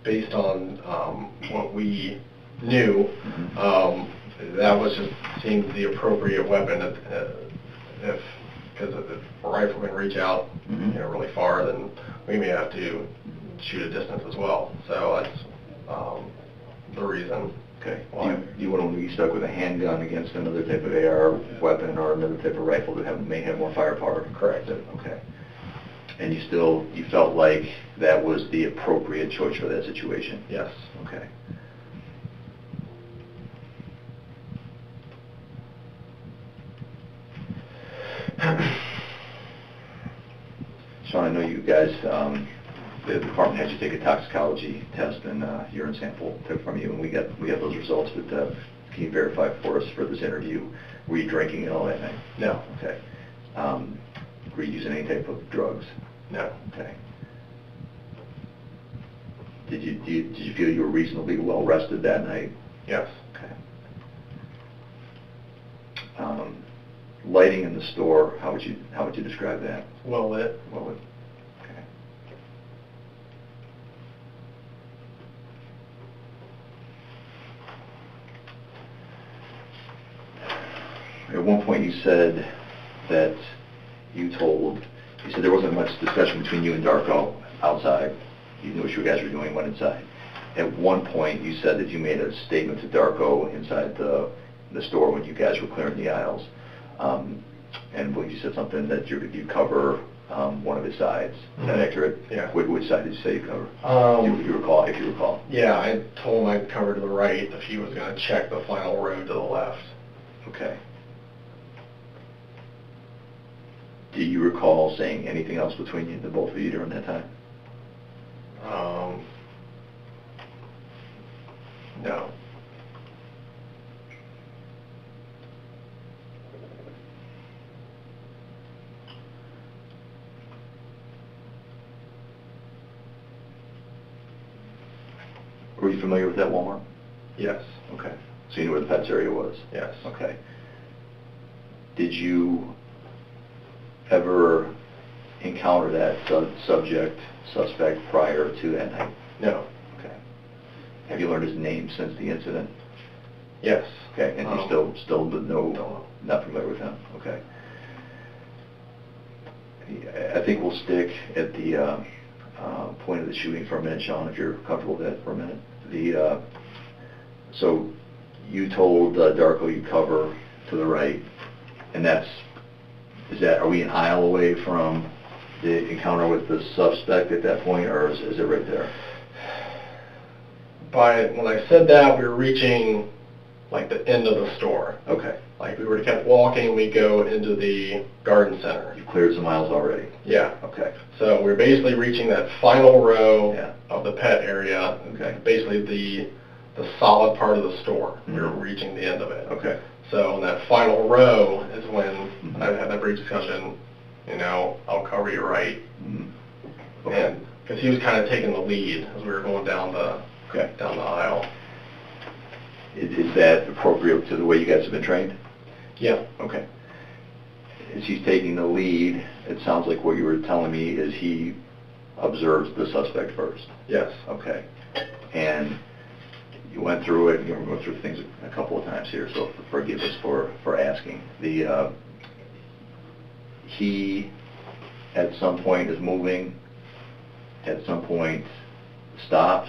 Speaker 3: based on, um, what we knew,
Speaker 2: Mhm.
Speaker 3: um, that was just seemed the appropriate weapon if, if, because if a rifle can reach out,
Speaker 2: Mhm.
Speaker 3: you know, really far, then we may have to shoot a distance as well. So that's, um, the reason.
Speaker 2: Okay.
Speaker 3: Why?
Speaker 2: You, you wouldn't be stuck with a handgun against another type of AR weapon or another type of rifle that have, may have more firepower?
Speaker 3: Correct.
Speaker 2: Okay. And you still, you felt like that was the appropriate choice for that situation?
Speaker 3: Yes.
Speaker 2: Okay. Sean, I know you guys, um, the department had you take a toxicology test and uh, urine sample took from you, and we got, we have those results, but uh, can you verify for us for this interview, were you drinking at all that night?
Speaker 3: No.
Speaker 2: Okay. Um, Were you using any type of drugs?
Speaker 3: No.
Speaker 2: Okay. Did you, do you- did you feel you were reasonably well rested that night?
Speaker 3: Yes.
Speaker 2: Okay. Um, Lighting in the store, how would you, how would you describe that?
Speaker 3: Well lit.
Speaker 2: Well would, okay. At one point you said that you told, you said there wasn't much discussion between you and Darkow outside. You knew what you guys were doing, went inside. At one point you said that you made a statement to Darkow inside the, the store when you guys were clearing the aisles. Um, and when you said something that you, you cover, um, one of his sides. Is that
Speaker 3: Mhm.
Speaker 2: accurate?
Speaker 3: Yeah.
Speaker 2: Which, which side did you say you cover?
Speaker 3: Um,
Speaker 2: You you recall, if you recall?
Speaker 3: Yeah, I told him I'd cover to the right if he was gonna check the final road to the left.
Speaker 2: Okay. Do you recall saying anything else between you, the both of you during that time?
Speaker 3: Um, no.
Speaker 2: Were you familiar with that Walmart?
Speaker 3: Yes.
Speaker 2: Okay. So you knew where the Pets area was?
Speaker 3: Yes.
Speaker 2: Okay. Did you ever encounter that su- subject, suspect prior to that night?
Speaker 3: No.
Speaker 2: Okay. Have you learned his name since the incident?
Speaker 3: Yes.
Speaker 2: Okay, and you
Speaker 3: Um,
Speaker 2: still, still no,
Speaker 3: don't
Speaker 2: not familiar with him? Okay. I think we'll stick at the uh, uh, point of the shooting for a minute, Sean, if you're comfortable with that for a minute. The, uh, so you told uh, Darkow you cover to the right, and that's, is that, are we an aisle away from the encounter with the suspect at that point, or is is it right there?
Speaker 3: By, when I said that, we were reaching like the end of the store.
Speaker 2: Okay.
Speaker 3: Like we were to kept walking, we go into the garden center.
Speaker 2: You've cleared some miles already?
Speaker 3: Yeah.
Speaker 2: Okay.
Speaker 3: So we're basically reaching that final row
Speaker 2: Yeah.
Speaker 3: of the pet area.
Speaker 2: Okay.
Speaker 3: Basically the, the solid part of the store. We're
Speaker 2: Mhm.
Speaker 3: reaching the end of it.
Speaker 2: Okay.
Speaker 3: So in that final row is when
Speaker 2: Mhm.
Speaker 3: I had that brief discussion, you know, I'll cover you right.
Speaker 2: Mhm. Okay.
Speaker 3: And, because he was kind of taking the lead as we were going down the,
Speaker 2: Okay.
Speaker 3: down the aisle.
Speaker 2: Is is that appropriate to the way you guys have been trained?
Speaker 3: Yeah.
Speaker 2: Okay. As he's taking the lead, it sounds like what you were telling me is he observes the suspect first.
Speaker 3: Yes.
Speaker 2: Okay. And you went through it, you know, we went through things a couple of times here, so forgive us for, for asking. The, uh, he at some point is moving, at some point stops,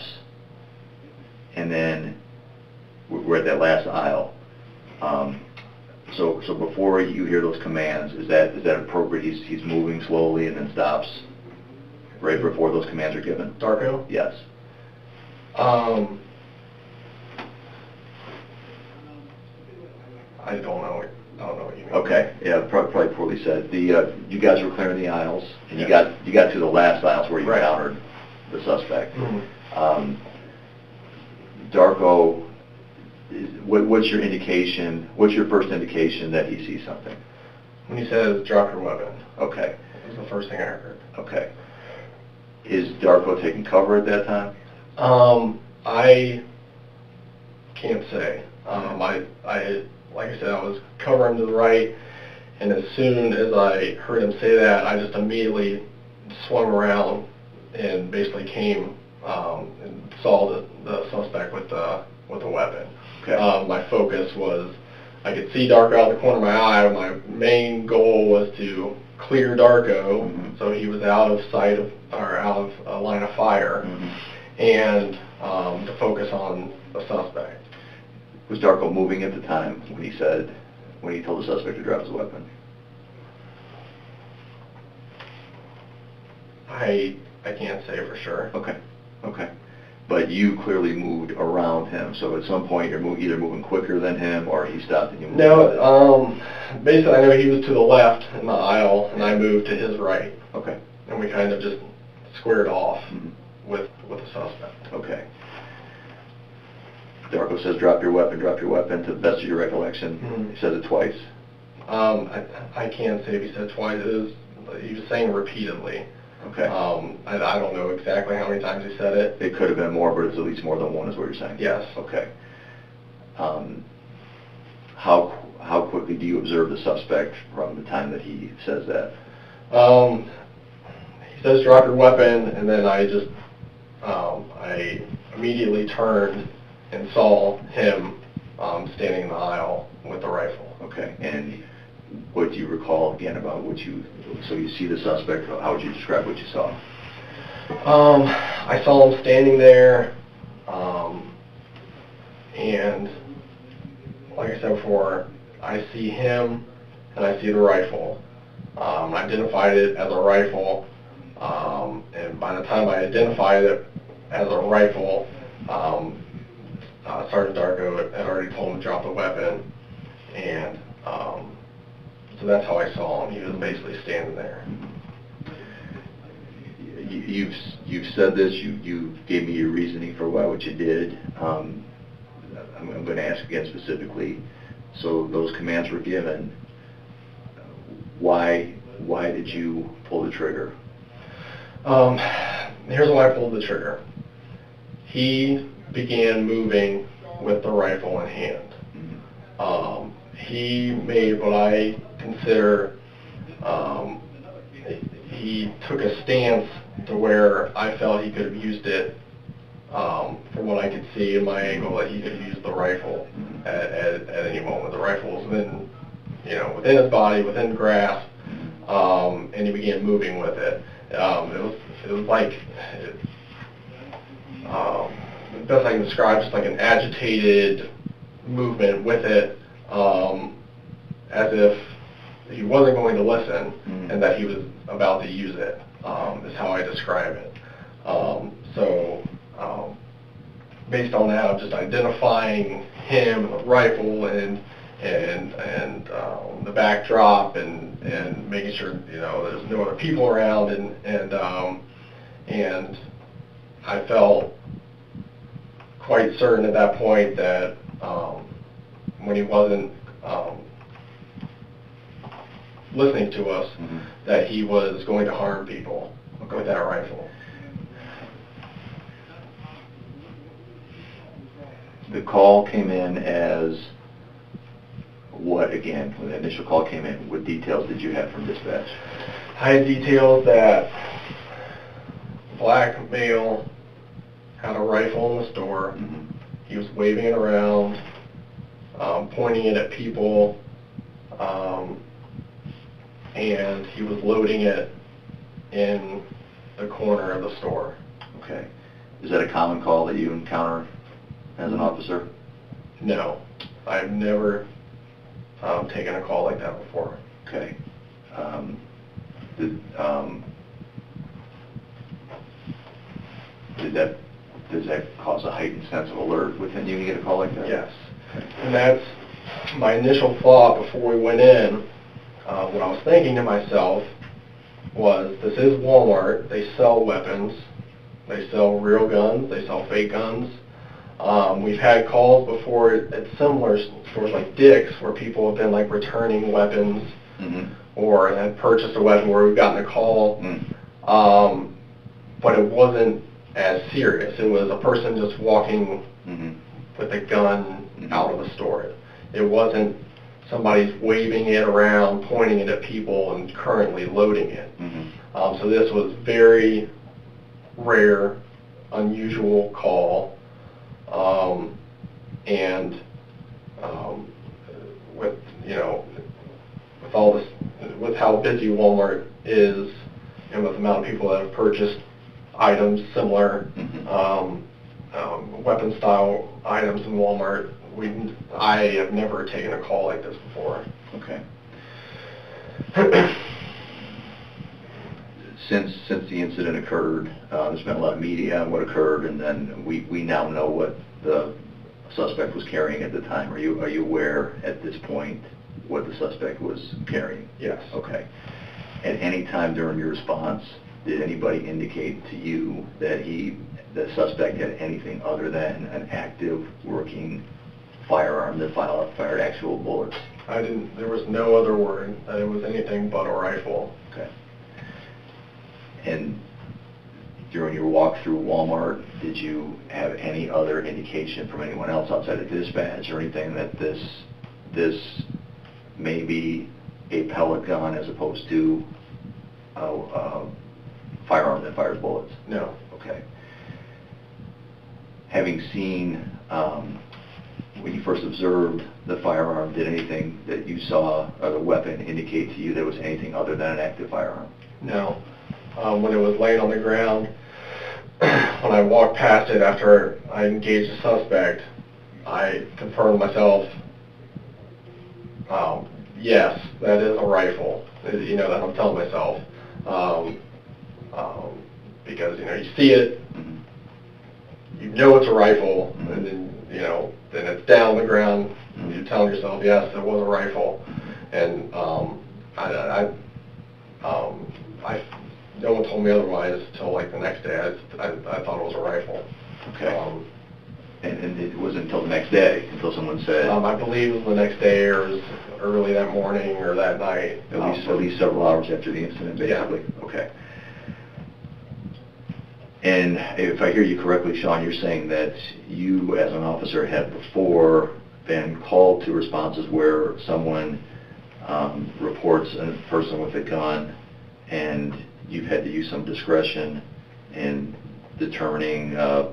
Speaker 2: and then we're at that last aisle. Um, So, so before you hear those commands, is that, is that appropriate? He's, he's moving slowly and then stops right before those commands are given?
Speaker 3: Darkow?
Speaker 2: Yes.
Speaker 3: Um, I don't know, what- I don't know what you mean.
Speaker 2: Okay, yeah, prob- probably poorly said. The, uh, you guys were clearing the aisles, and you
Speaker 3: Yeah.
Speaker 2: got, you got to the last aisles where you
Speaker 3: Right.
Speaker 2: encountered the suspect.
Speaker 3: Mhm.
Speaker 2: Um, Darkow, is- what, what's your indication, what's your first indication that he sees something?
Speaker 3: When he says drop your weapon,
Speaker 2: Okay,
Speaker 3: that was the first thing I heard.
Speaker 2: okay. Is Darkow taking cover at that time?
Speaker 3: Um, I can't say. Um, I, I, like I said, I was covering to the right, and as soon as I heard him say that, I just immediately swung around and basically came um, and saw the, the suspect with the with the weapon.
Speaker 2: Okay.
Speaker 3: Um, my focus was I could see Darkow out of the corner of my eye. My main goal was to clear Darkow,
Speaker 2: Mhm.
Speaker 3: so he was out of sight of or out of uh, line of fire
Speaker 2: Mhm.
Speaker 3: and um, to focus on the suspect.
Speaker 2: Was Darkow moving at the time when he said, when he told the suspect to drop his weapon?
Speaker 3: I I can't say for sure.
Speaker 2: Okay, okay. But you clearly moved around him, so at some point you're mo- either moving quicker than him or he stopped and you moved.
Speaker 3: No, um, basically I know he was to the left in the aisle and I moved to his right,
Speaker 2: Okay.
Speaker 3: and we kind of just squared off
Speaker 2: Mhm.
Speaker 3: with with the suspect.
Speaker 2: Okay. Darkow says, drop your weapon, drop your weapon, to the best of your recollection.
Speaker 3: Mhm.
Speaker 2: He says it twice.
Speaker 3: Um, I I can't say if he said twice. It was he was saying repeatedly.
Speaker 2: Okay.
Speaker 3: Um, I, I don't know exactly how many times he said it.
Speaker 2: It could have been more, but it's at least more than one, is what you're saying?
Speaker 3: Yes.
Speaker 2: Okay. Um, How, how quickly do you observe the suspect from the time that he says that?
Speaker 3: Um, he says drop your weapon, and then I just, um, I immediately turned and saw him, um, standing in the aisle with the rifle.
Speaker 2: Okay, and what do you recall again about what you, so you see the suspect, how would you describe what you saw?
Speaker 3: Um, I saw him standing there, um, and like I said before, I see him and I see the rifle. Um, I identified it as a rifle, um, and by the time I identified it as a rifle, um, Sergeant Darkow had already told him to drop the weapon, and um, so that's how I saw him. He was basically standing there.
Speaker 2: You- You've, you've said this, you, you gave me your reasoning for why what you did. Um, I'm, I'm gonna ask again specifically, so those commands were given, why, why did you pull the trigger?
Speaker 3: Um, here's why I pulled the trigger. He began moving with the rifle in hand.
Speaker 2: Mhm.
Speaker 3: Um, he made what I consider, um, he took a stance to where I felt he could have used it, um, from what I could see in my angle, that he could have used the rifle at, at, at any moment. The rifle was within, you know, within his body, within grasp, um, and he began moving with it. Um, it was, it was like, it, um, best I can describe, just like an agitated movement with it, um, as if he wasn't going to listen
Speaker 2: Mhm.
Speaker 3: and that he was about to use it, um, is how I describe it. Um, so, um, based on that, I'm just identifying him and the rifle and and and um, the backdrop and and making sure you know there's no other people around and and um, and I felt quite certain at that point that um, when he wasn't um, listening to us,
Speaker 2: Mhm.
Speaker 3: that he was going to harm people with that rifle.
Speaker 2: The call came in as what again? When the initial call came in, what details did you have from dispatch?
Speaker 3: I had detailed that black male had a rifle in the store.
Speaker 2: Mhm.
Speaker 3: He was waving it around, um, pointing it at people, um, and he was loading it in the corner of the store.
Speaker 2: Okay. Is that a common call that you encounter as an officer?
Speaker 3: No, I've never um, taken a call like that before.
Speaker 2: Okay. Um, Did, um, did that, does that cause a heightened sense of alert within you when you get a call like that?
Speaker 3: Yes. And that's my initial thought before we went in. Uh, what I was thinking to myself was, this is Walmart. They sell weapons. They sell real guns. They sell fake guns. Um, we've had calls before at similar stores like Dick's where people have been like returning weapons
Speaker 2: Mhm.
Speaker 3: or had purchased a weapon where we've gotten a call,
Speaker 2: Mm.
Speaker 3: um, but it wasn't as serious. It was a person just walking
Speaker 2: Mhm.
Speaker 3: with a gun
Speaker 2: Mhm.
Speaker 3: out of a store. It wasn't somebody's waving it around, pointing it at people, and currently loading it.
Speaker 2: Mhm.
Speaker 3: Um, so this was very rare, unusual call, um, and um, with you know, with all this, with how busy Walmart is, and with the amount of people that have purchased items similar,
Speaker 2: Mhm.
Speaker 3: um, um, weapon style items in Walmart, we I have never taken a call like this before.
Speaker 2: Okay. Since, since the incident occurred, uh, there's been a lot of media on what occurred, and then we, we now know what the suspect was carrying at the time. Are you, are you aware at this point what the suspect was carrying?
Speaker 3: Yes.
Speaker 2: Okay. At any time during your response, did anybody indicate to you that he, the suspect had anything other than an active working firearm that fired, fired actual bullets?
Speaker 3: I didn't, there was no other word that it was anything but a rifle.
Speaker 2: Okay. And during your walk through Walmart, did you have any other indication from anyone else outside of dispatch or anything that this, this may be a pellet gun as opposed to a, a firearm that fires bullets?
Speaker 3: No.
Speaker 2: Okay. Having seen, um, when you first observed the firearm, did anything that you saw, or the weapon, indicate to you there was anything other than an active firearm?
Speaker 3: No. Um, when it was laying on the ground, when I walked past it after I engaged the suspect, I confirmed myself, um, yes, that is a rifle. You know, that I'm telling myself. Um, um, because, you know, you see it, you know it's a rifle, and then, you know, then it's down on the ground, and you're telling yourself, yes, it was a rifle. And, um, I, I, um, I, no one told me otherwise till like the next day. I, I, I thought it was a rifle.
Speaker 2: Okay.
Speaker 3: Um,
Speaker 2: And, and it wasn't until the next day, until someone said,
Speaker 3: um, I believe it was the next day or it was early that morning or that night.
Speaker 2: at least,
Speaker 3: Um,
Speaker 2: at least several hours after the incident,
Speaker 3: Yeah.
Speaker 2: basically? Okay. And if I hear you correctly, Sean, you're saying that you, as an officer, had before been called to responses where someone um, reports a person with a gun, and you've had to use some discretion in determining, uh,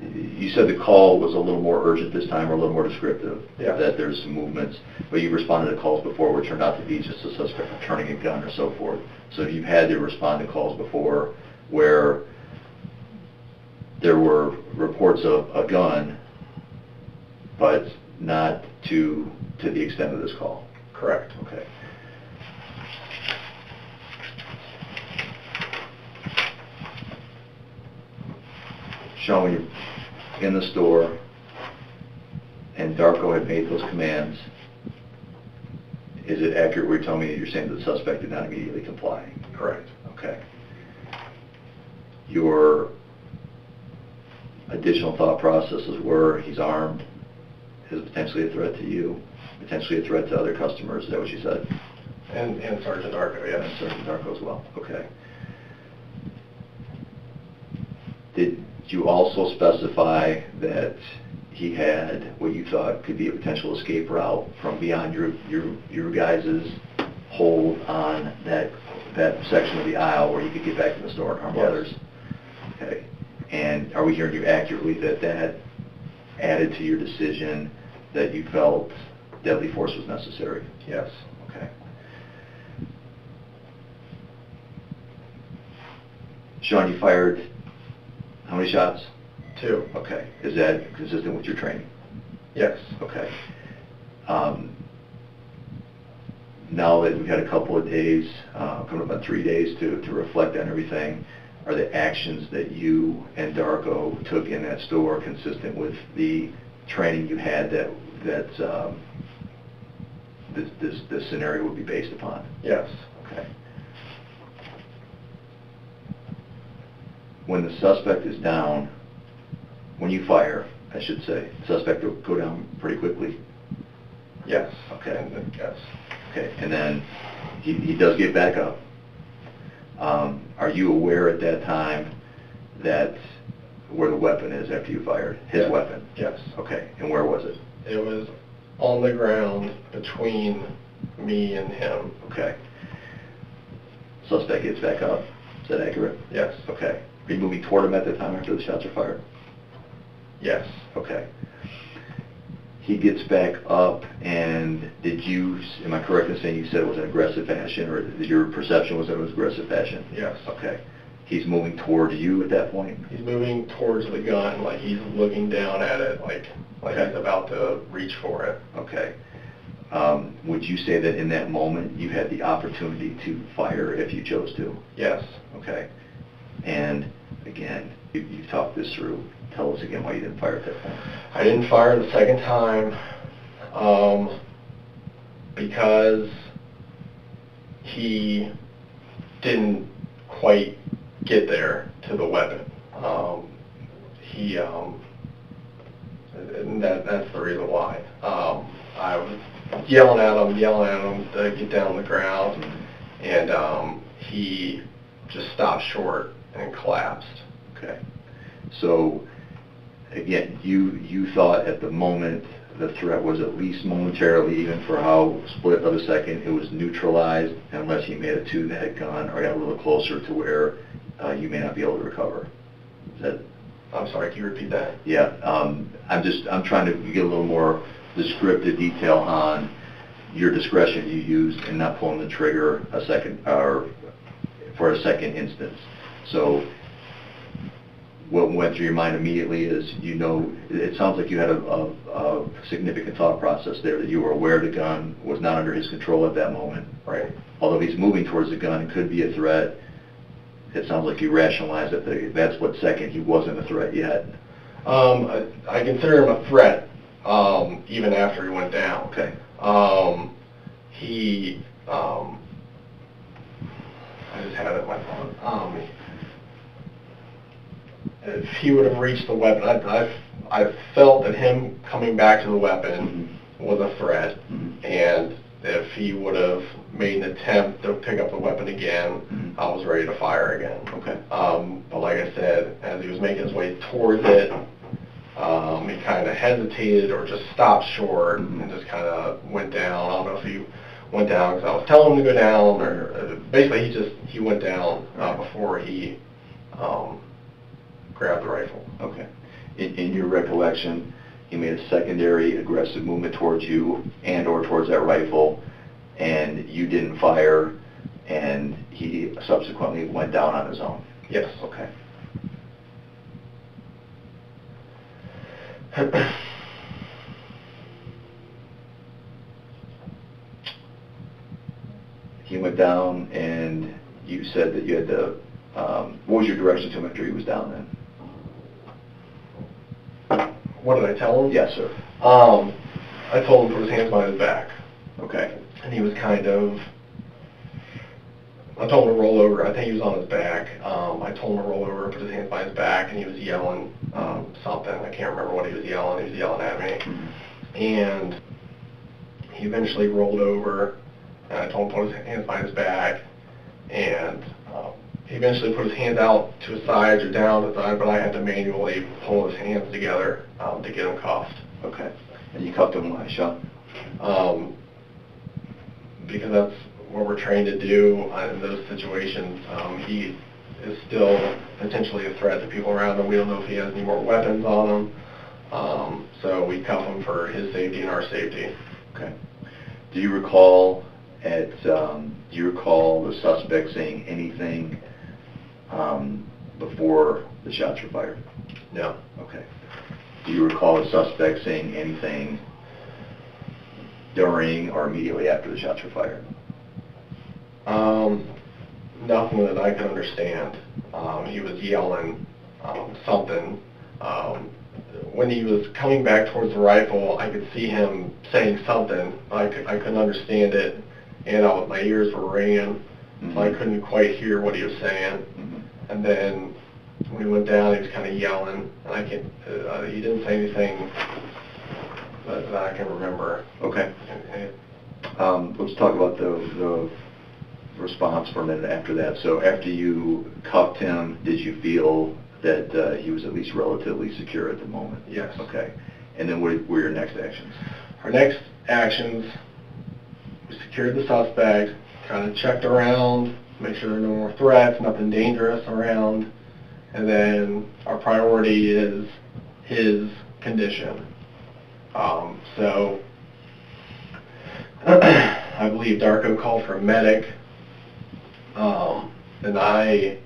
Speaker 2: you said the call was a little more urgent this time, or a little more descriptive?
Speaker 3: Yeah.
Speaker 2: That there's some movements, but you've responded to calls before which turned out to be just a suspect returning a gun or so forth. So you've had to respond to calls before where there were reports of a gun, but not to, to the extent of this call.
Speaker 3: Correct.
Speaker 2: Okay. Sean, when you're in the store and Darkow had made those commands, is it accurate where you're telling me that you're saying that the suspect did not immediately comply?
Speaker 3: Correct.
Speaker 2: Okay. Your additional thought processes were, he's armed, is potentially a threat to you, potentially a threat to other customers, is that what you said?
Speaker 3: And, and Sergeant Darkow, yes.
Speaker 2: And Sergeant Darkow as well, okay. Did you also specify that he had what you thought could be a potential escape route from beyond your, your, your guys' hold on that, that section of the aisle where you could get back to the store and harm
Speaker 3: Yes.
Speaker 2: others? Okay, and are we hearing you accurately that that added to your decision that you felt deadly force was necessary?
Speaker 3: Yes.
Speaker 2: Okay. Sean, you fired how many shots?
Speaker 3: Two.
Speaker 2: Okay. Is that consistent with your training?
Speaker 3: Yes.
Speaker 2: Okay. Um, Now that we've had a couple of days, uh, coming up on three days to, to reflect on everything, are the actions that you and Darkow took in that store consistent with the training you had that, that um, this, this, this scenario would be based upon?
Speaker 3: Yes.
Speaker 2: Okay. When the suspect is down, when you fire, I should say, suspect will go down pretty quickly?
Speaker 3: Yes.
Speaker 2: Okay.
Speaker 3: And, Yes.
Speaker 2: Okay, and then he, he does get back up. Um, are you aware at that time that where the weapon is after you fired? His weapon?
Speaker 3: Yes.
Speaker 2: Okay, and where was it?
Speaker 3: It was on the ground between me and him.
Speaker 2: Okay. Suspect gets back up. Is that accurate?
Speaker 3: Yes.
Speaker 2: Okay. Are you moving toward him at the time after the shots are fired?
Speaker 3: Yes.
Speaker 2: Okay. He gets back up, and did you, am I correct in saying you said it was an aggressive fashion, or that your perception was that it was aggressive fashion?
Speaker 3: Yes.
Speaker 2: Okay. He's moving toward you at that point?
Speaker 3: He's moving towards the gun, like he's looking down at it, like like
Speaker 2: Okay.
Speaker 3: he's about to reach for it.
Speaker 2: Okay. Um, Would you say that in that moment, you had the opportunity to fire if you chose to?
Speaker 3: Yes.
Speaker 2: Okay. And again, you- you've talked this through. Tell us again why you didn't fire point.
Speaker 3: I didn't fire the second time um, because he didn't quite get there to the weapon. Um, he, um, and that, that's the reason why. Um, I was yelling at him, yelling at him to get down on the ground, and um, he just stopped short and collapsed.
Speaker 2: Okay. So, again, you, you thought at the moment the threat was at least momentarily, even for how split of a second, it was neutralized unless you made a two that gun or got a little closer to where uh, you may not be able to recover. Is that,
Speaker 3: I'm sorry, can you repeat that?
Speaker 2: yeah, um, I'm just, I'm trying to get a little more descriptive detail on your discretion you used in not pulling the trigger a second, or for a second instance. So, what went through your mind immediately is, you know, it sounds like you had a, a, a significant thought process there, that you were aware the gun was not under his control at that moment.
Speaker 3: Right.
Speaker 2: Although he's moving towards the gun, it could be a threat. It sounds like you rationalized that the, that's what second, he wasn't a threat yet.
Speaker 3: Um, I, I consider him a threat, um, even after he went down.
Speaker 2: Okay.
Speaker 3: Um, he, um, I just had it in my phone. Um, if he would have reached the weapon, I, I, I felt that him coming back to the weapon was a threat,
Speaker 2: Mhm.
Speaker 3: and if he would have made an attempt to pick up the weapon again,
Speaker 2: Mhm.
Speaker 3: I was ready to fire again.
Speaker 2: Okay.
Speaker 3: Um, but like I said, as he was making his way towards it, um, he kind of hesitated or just stopped short
Speaker 2: Mhm.
Speaker 3: and just kind of went down. I don't know if he went down because I was telling him to go down, or uh, basically he just he went down uh, before he um, grabbed the rifle.
Speaker 2: Okay. In, in your recollection, he made a secondary aggressive movement towards you and/or towards that rifle, and you didn't fire, and he subsequently went down on his own?
Speaker 3: Yes.
Speaker 2: Okay. He went down, and you said that you had to, um, what was your direction to him after he was down then?
Speaker 3: What did I tell him?
Speaker 2: Yes, sir.
Speaker 3: Um, I told him to put his hands behind his back,
Speaker 2: Okay.
Speaker 3: and he was kind of. I told him to roll over. I think he was on his back. Um, I told him to roll over, put his hands behind his back, and he was yelling um, something. I can't remember what he was yelling. He was yelling at me,
Speaker 2: Mhm.
Speaker 3: and he eventually rolled over. And I told him to put his hands behind his back, and um, he eventually put his hands out to his sides or down to the side, but I had to manually pull his hands together um, to get him cuffed.
Speaker 2: Okay. And you cuffed him when I shot?
Speaker 3: um, because that's what we're trained to do uh, in those situations. Um, he is still potentially a threat to people around him. We don't know if he has any more weapons on him. Um, so we cuff him for his safety and our safety.
Speaker 2: Okay. Do you recall at, um, do you recall the suspect saying anything, um, before the shots were fired?
Speaker 3: No.
Speaker 2: Okay. Do you recall the suspect saying anything during or immediately after the shots were fired?
Speaker 3: Um, nothing that I could understand. Um, he was yelling um, something. Um, when he was coming back towards the rifle, I could see him saying something. I, could, I couldn't understand it, and I, my ears were ringing, so I couldn't quite hear what he was saying. And then when he went down, he was kind of yelling, and I can uh, he didn't say anything that, that I can remember.
Speaker 2: Okay.
Speaker 3: And- and
Speaker 2: Um, let's talk about the, the response for a minute after that. So after you cuffed him, did you feel that uh, he was at least relatively secure at the moment?
Speaker 3: Yes.
Speaker 2: Okay. And then what were your next actions?
Speaker 3: Our next actions, we secured the suspect, kind of checked around, make sure there are no more threats, nothing dangerous around, and then our priority is his condition. Um, so, I believe Darkow called for a medic, um, and I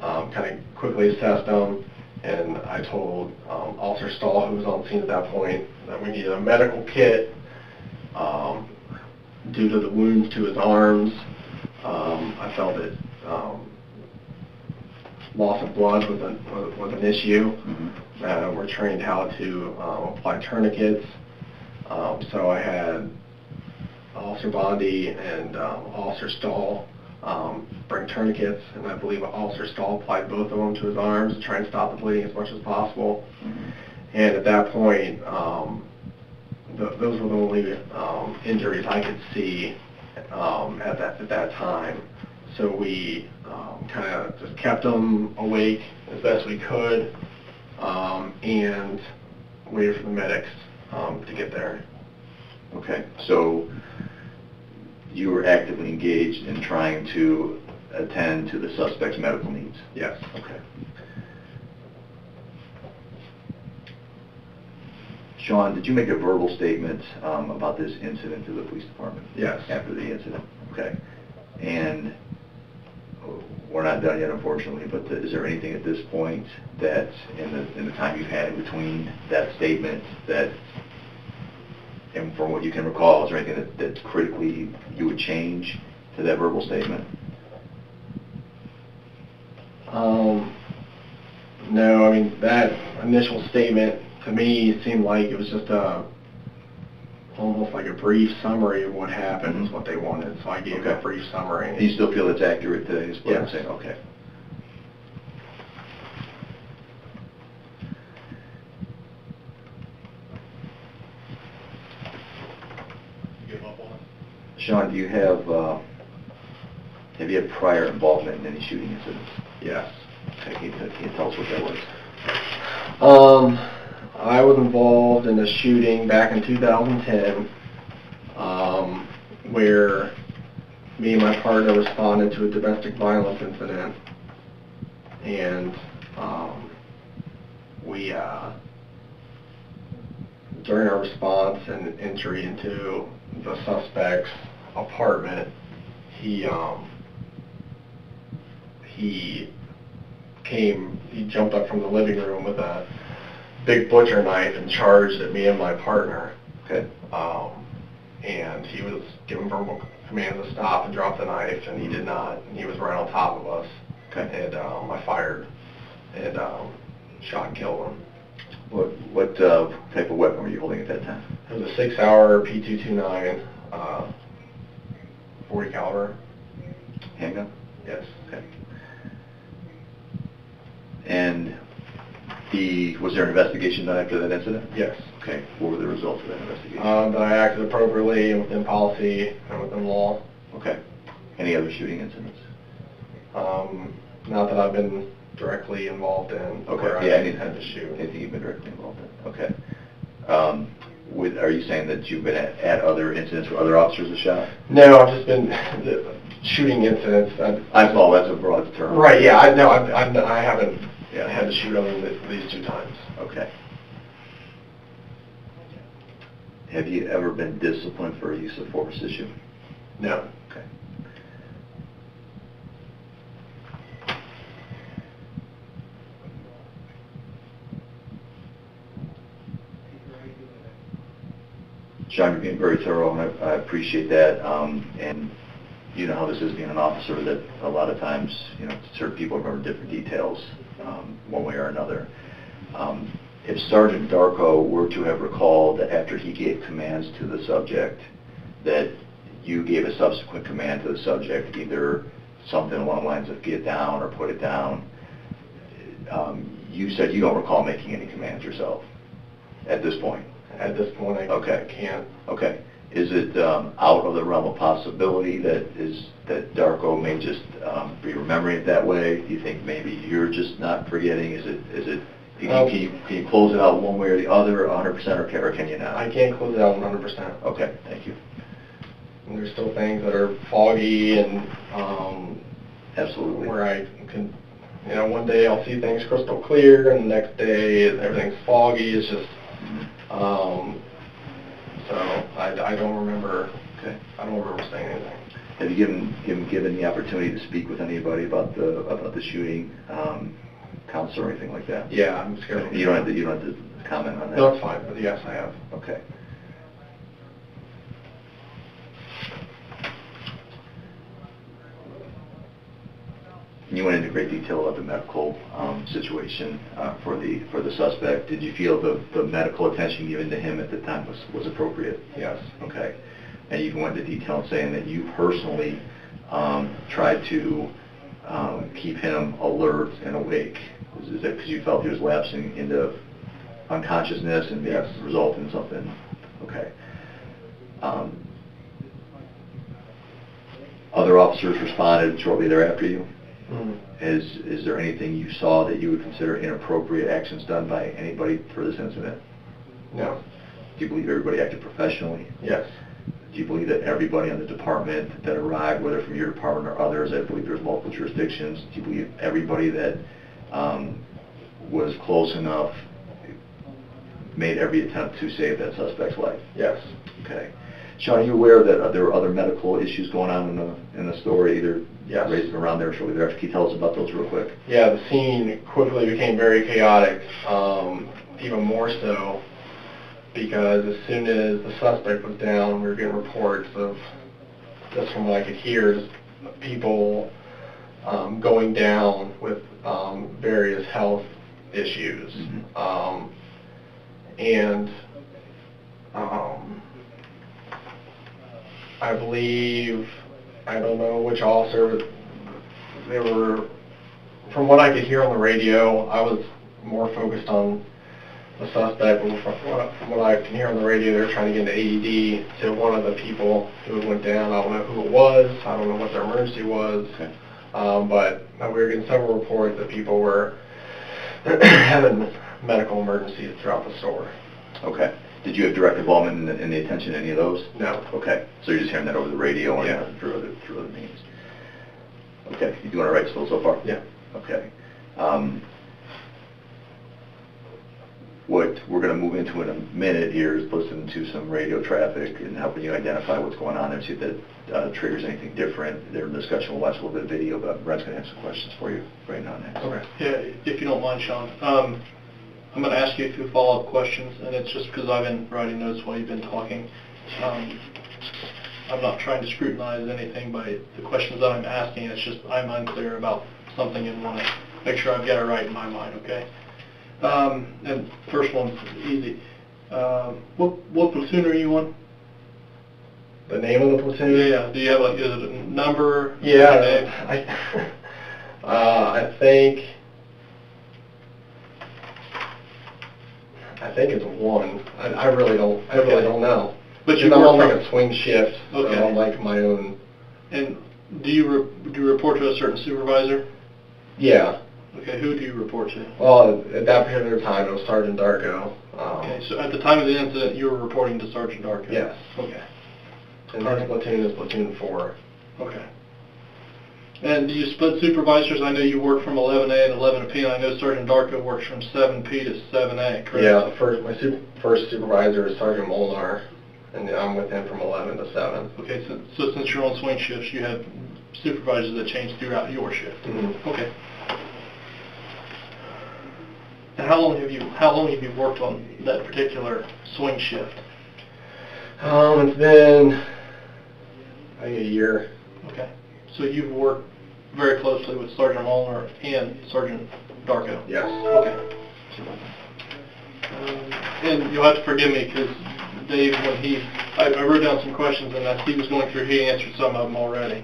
Speaker 3: um, kind of quickly assessed him, and I told um, Officer Stahl, who was on scene at that point, that we needed a medical kit um, due to the wounds to his arms. Um, I felt that um, loss of blood was, a, was, an issue. Uh, we're trained how to um, apply tourniquets. Um, so I had Officer Bondi and um, Officer Stahl um, bring tourniquets, and I believe Officer Stahl applied both of them to his arms to try and stop the bleeding as much as possible. And at that point, um, th- those were the only um, injuries I could see um, at that at that time. So we um, kind of just kept them awake as best we could, um, and waited for the medics um, to get there.
Speaker 2: Okay, so you were actively engaged in trying to attend to the suspect's medical needs?
Speaker 3: Yes.
Speaker 2: Okay. Sean, did you make a verbal statement um, about this incident to the police department?
Speaker 3: Yes.
Speaker 2: After the incident? Okay. And uh, we're not done yet, unfortunately, but is there anything at this point that, in the, in the time you've had in between that statement, that, and from what you can recall, is there anything that, that critically you would change to that verbal statement?
Speaker 3: Um, no, I mean, that initial statement, to me, it seemed like it was just a, almost like a brief summary of what happened is what they wanted, so I gave
Speaker 2: Okay.
Speaker 3: a brief summary.
Speaker 2: Do you still feel it's accurate today, is what I'm saying? Okay.
Speaker 3: Give up on it?
Speaker 2: Sean, do you have, uh, have you had prior involvement in any shooting incidents?
Speaker 3: Yes.
Speaker 2: Okay, Can you, can you tell us what that was?
Speaker 3: Um, I was involved in a shooting back in 2010, um, where me and my partner responded to a domestic violence incident, and um, we, uh, during our response and entry into the suspect's apartment, he, um, he came, he jumped up from the living room with a big butcher knife and charged at me and my partner.
Speaker 2: Okay.
Speaker 3: Um, and he was given verbal command to stop and drop the knife, and he did not. And he was right on top of us.
Speaker 2: Okay.
Speaker 3: And um, I fired and um, shot and killed him.
Speaker 2: What, what uh, type of weapon were you holding at that time?
Speaker 3: It was a SIG Sauer P229, uh, 40 caliber.
Speaker 2: Handgun?
Speaker 3: Yes.
Speaker 2: Okay. And the, was there an investigation done after that incident?
Speaker 3: Yes.
Speaker 2: Okay, what were the results of that investigation?
Speaker 3: Um, that I acted appropriately and within policy and within law.
Speaker 2: Okay. Any other shooting incidents?
Speaker 3: Um, not that I've been directly involved in
Speaker 2: Okay,
Speaker 3: where I
Speaker 2: yeah, anything,
Speaker 3: had to shoot.
Speaker 2: anything you've been directly involved in, okay. Um, with, are you saying that you've been at, at other incidents where other officers have shot?
Speaker 3: No, I've just been the shooting incidents. I've,
Speaker 2: I, oh, that's a broad term.
Speaker 3: right, yeah, I no, I've, I've, I haven't
Speaker 2: Yeah.
Speaker 3: had to shoot other than th- these two times.
Speaker 2: Okay. Have you ever been disciplined for a use of force issue?
Speaker 3: No.
Speaker 2: Okay. Sean, you're being very thorough, and I, I appreciate that. Um, and you know how this is being an officer, that a lot of times, you know, certain people remember different details, um, one way or another. Um, if Sergeant Darkow were to have recalled that after he gave commands to the subject, that you gave a subsequent command to the subject, either something along the lines of get down or put it down, um, you said you don't recall making any commands yourself at this point.
Speaker 3: At this point, I,
Speaker 2: Okay.
Speaker 3: I can't.
Speaker 2: Okay. Is it um, out of the realm of possibility that is, that Darkow may just um, be remembering it that way? Do you think maybe you're just not forgetting? Is it, is it, can
Speaker 3: Um,
Speaker 2: you, can you, can you close it out one way or the other, 100%, or can, or can you not?
Speaker 3: I can't close it out 100%.
Speaker 2: Okay, thank you.
Speaker 3: And there's still things that are foggy and, um,
Speaker 2: Absolutely.
Speaker 3: where I can, you know, one day I'll see things crystal clear, and the next day everything's foggy. It's just, um, so I, I don't remember.
Speaker 2: Okay.
Speaker 3: I don't remember saying anything.
Speaker 2: Have you given, given, given the opportunity to speak with anybody about the, about the shooting, um, counsel or anything like that?
Speaker 3: Yeah, I'm scared.
Speaker 2: You don't have to, you don't have to comment on that?
Speaker 3: No, it's fine. But yes, I have.
Speaker 2: Okay. You went into great detail about the medical um, situation uh, for the, for the suspect. Did you feel the, the medical attention given to him at the time was, was appropriate?
Speaker 3: Yes.
Speaker 2: Okay. And you went into detail in saying that you personally um, tried to um, keep him alert and awake. Is is that because you felt he was lapsing into unconsciousness and
Speaker 3: Yes.
Speaker 2: result in something? Okay. Um, Other officers responded shortly thereafter you? Is, is there anything you saw that you would consider inappropriate actions done by anybody for this incident?
Speaker 3: No.
Speaker 2: Do you believe everybody acted professionally?
Speaker 3: Yes.
Speaker 2: Do you believe that everybody in the department that arrived, whether from your department or others, I believe there's multiple jurisdictions, do you believe everybody that um, was close enough made every attempt to save that suspect's life?
Speaker 3: Yes.
Speaker 2: Okay. Sean, are you aware that uh, there were other medical issues going on in the, in the store, either
Speaker 3: Yes.
Speaker 2: raised around there shortly thereafter? Can you tell us about those real quick?
Speaker 3: Yeah, the scene quickly became very chaotic, um, even more so because as soon as the suspect was down, we were getting reports of, just from what I could hear, is people um, going down with um, various health issues.
Speaker 2: Mhm.
Speaker 3: Um, and um, I believe, I don't know which officer, they were, from what I could hear on the radio, I was more focused on the suspect, but from what, from what I can hear on the radio, they were trying to get an AED to one of the people who went down. I don't know who it was, I don't know what their emergency was,
Speaker 2: Okay.
Speaker 3: um, but uh, we were getting several reports that people were having medical emergencies throughout the store.
Speaker 2: Okay. Did you have direct involvement in the, in the attention to any of those?
Speaker 3: No.
Speaker 2: Okay, so you're just hearing that over the radio and
Speaker 3: Yeah.
Speaker 2: through other, through other means? Okay, you doing all right still so far?
Speaker 3: Yeah.
Speaker 2: Okay. Um, What we're gonna move into in a minute here is listen to some radio traffic and helping you identify what's going on there, see if that uh, triggers anything different. Their discussion, we'll watch a little bit of video, but Brent's gonna have some questions for you right now next.
Speaker 3: Okay.
Speaker 4: Yeah, if you don't mind, Sean. Um, I'm going to ask you a few follow-up questions, and it's just because I've been writing notes while you've been talking. Um, I'm not trying to scrutinize anything by the questions that I'm asking, it's just I'm unclear about something and want to make sure I've got it right in my mind, okay? Um, and first one's easy. Um, what, what platoon are you on?
Speaker 3: The name of the platoon?
Speaker 4: Yeah, do you have like, is it a number?
Speaker 3: Yeah? I, uh, I think, I think it's one. I, I really don't, I really
Speaker 4: Okay.
Speaker 3: don't know.
Speaker 4: But you
Speaker 3: Because I'm on
Speaker 4: work
Speaker 3: like
Speaker 4: from-
Speaker 3: a swing shift, so
Speaker 4: Okay.
Speaker 3: I'm like my own,
Speaker 4: And do you, re- do you report to a certain supervisor?
Speaker 3: yeah.
Speaker 4: Okay, who do you report to?
Speaker 3: Well, at that particular time, it was Sergeant Darkow. Um,
Speaker 4: Okay, so at the time of the incident, you were reporting to Sergeant Darkow?
Speaker 3: Yes.
Speaker 4: Okay,
Speaker 3: And his platoon is platoon four.
Speaker 4: okay. And do you split supervisors? I know you work from 11A and 11P, and I know Sergeant Darkow works from 7P to 7A, correct?
Speaker 3: Yeah, first, my su- first supervisor is Sergeant Molnar, and I'm with him from 11 to 7.
Speaker 4: Okay, so, so since you're on swing shifts, you have supervisors that change throughout your shift?
Speaker 3: Mhm.
Speaker 4: Okay. And how long have you, how long have you worked on that particular swing shift?
Speaker 3: Um, it's been, I think a year.
Speaker 4: Okay, so you've worked very closely with Sergeant Molnar and Sergeant Darkow?
Speaker 3: Yes.
Speaker 4: Okay. Um, And you'll have to forgive me, because Dave, when he, I I wrote down some questions, and as he was going through, he answered some of them already.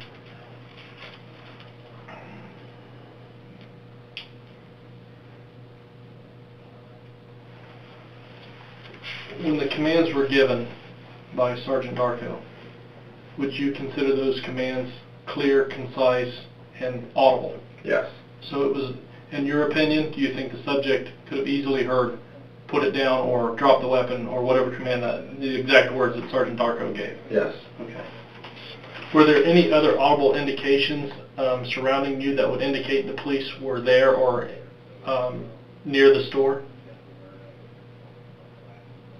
Speaker 4: When the commands were given by Sergeant Darkow. Would you consider those commands clear, concise, and audible?
Speaker 3: Yes.
Speaker 4: So it was, in your opinion, do you think the subject could have easily heard, put it down, or drop the weapon, or whatever command that, the exact words that Sergeant Darkow gave?
Speaker 3: Yes.
Speaker 4: Okay. Were there any other audible indications um, surrounding you that would indicate the police were there or um, near the store?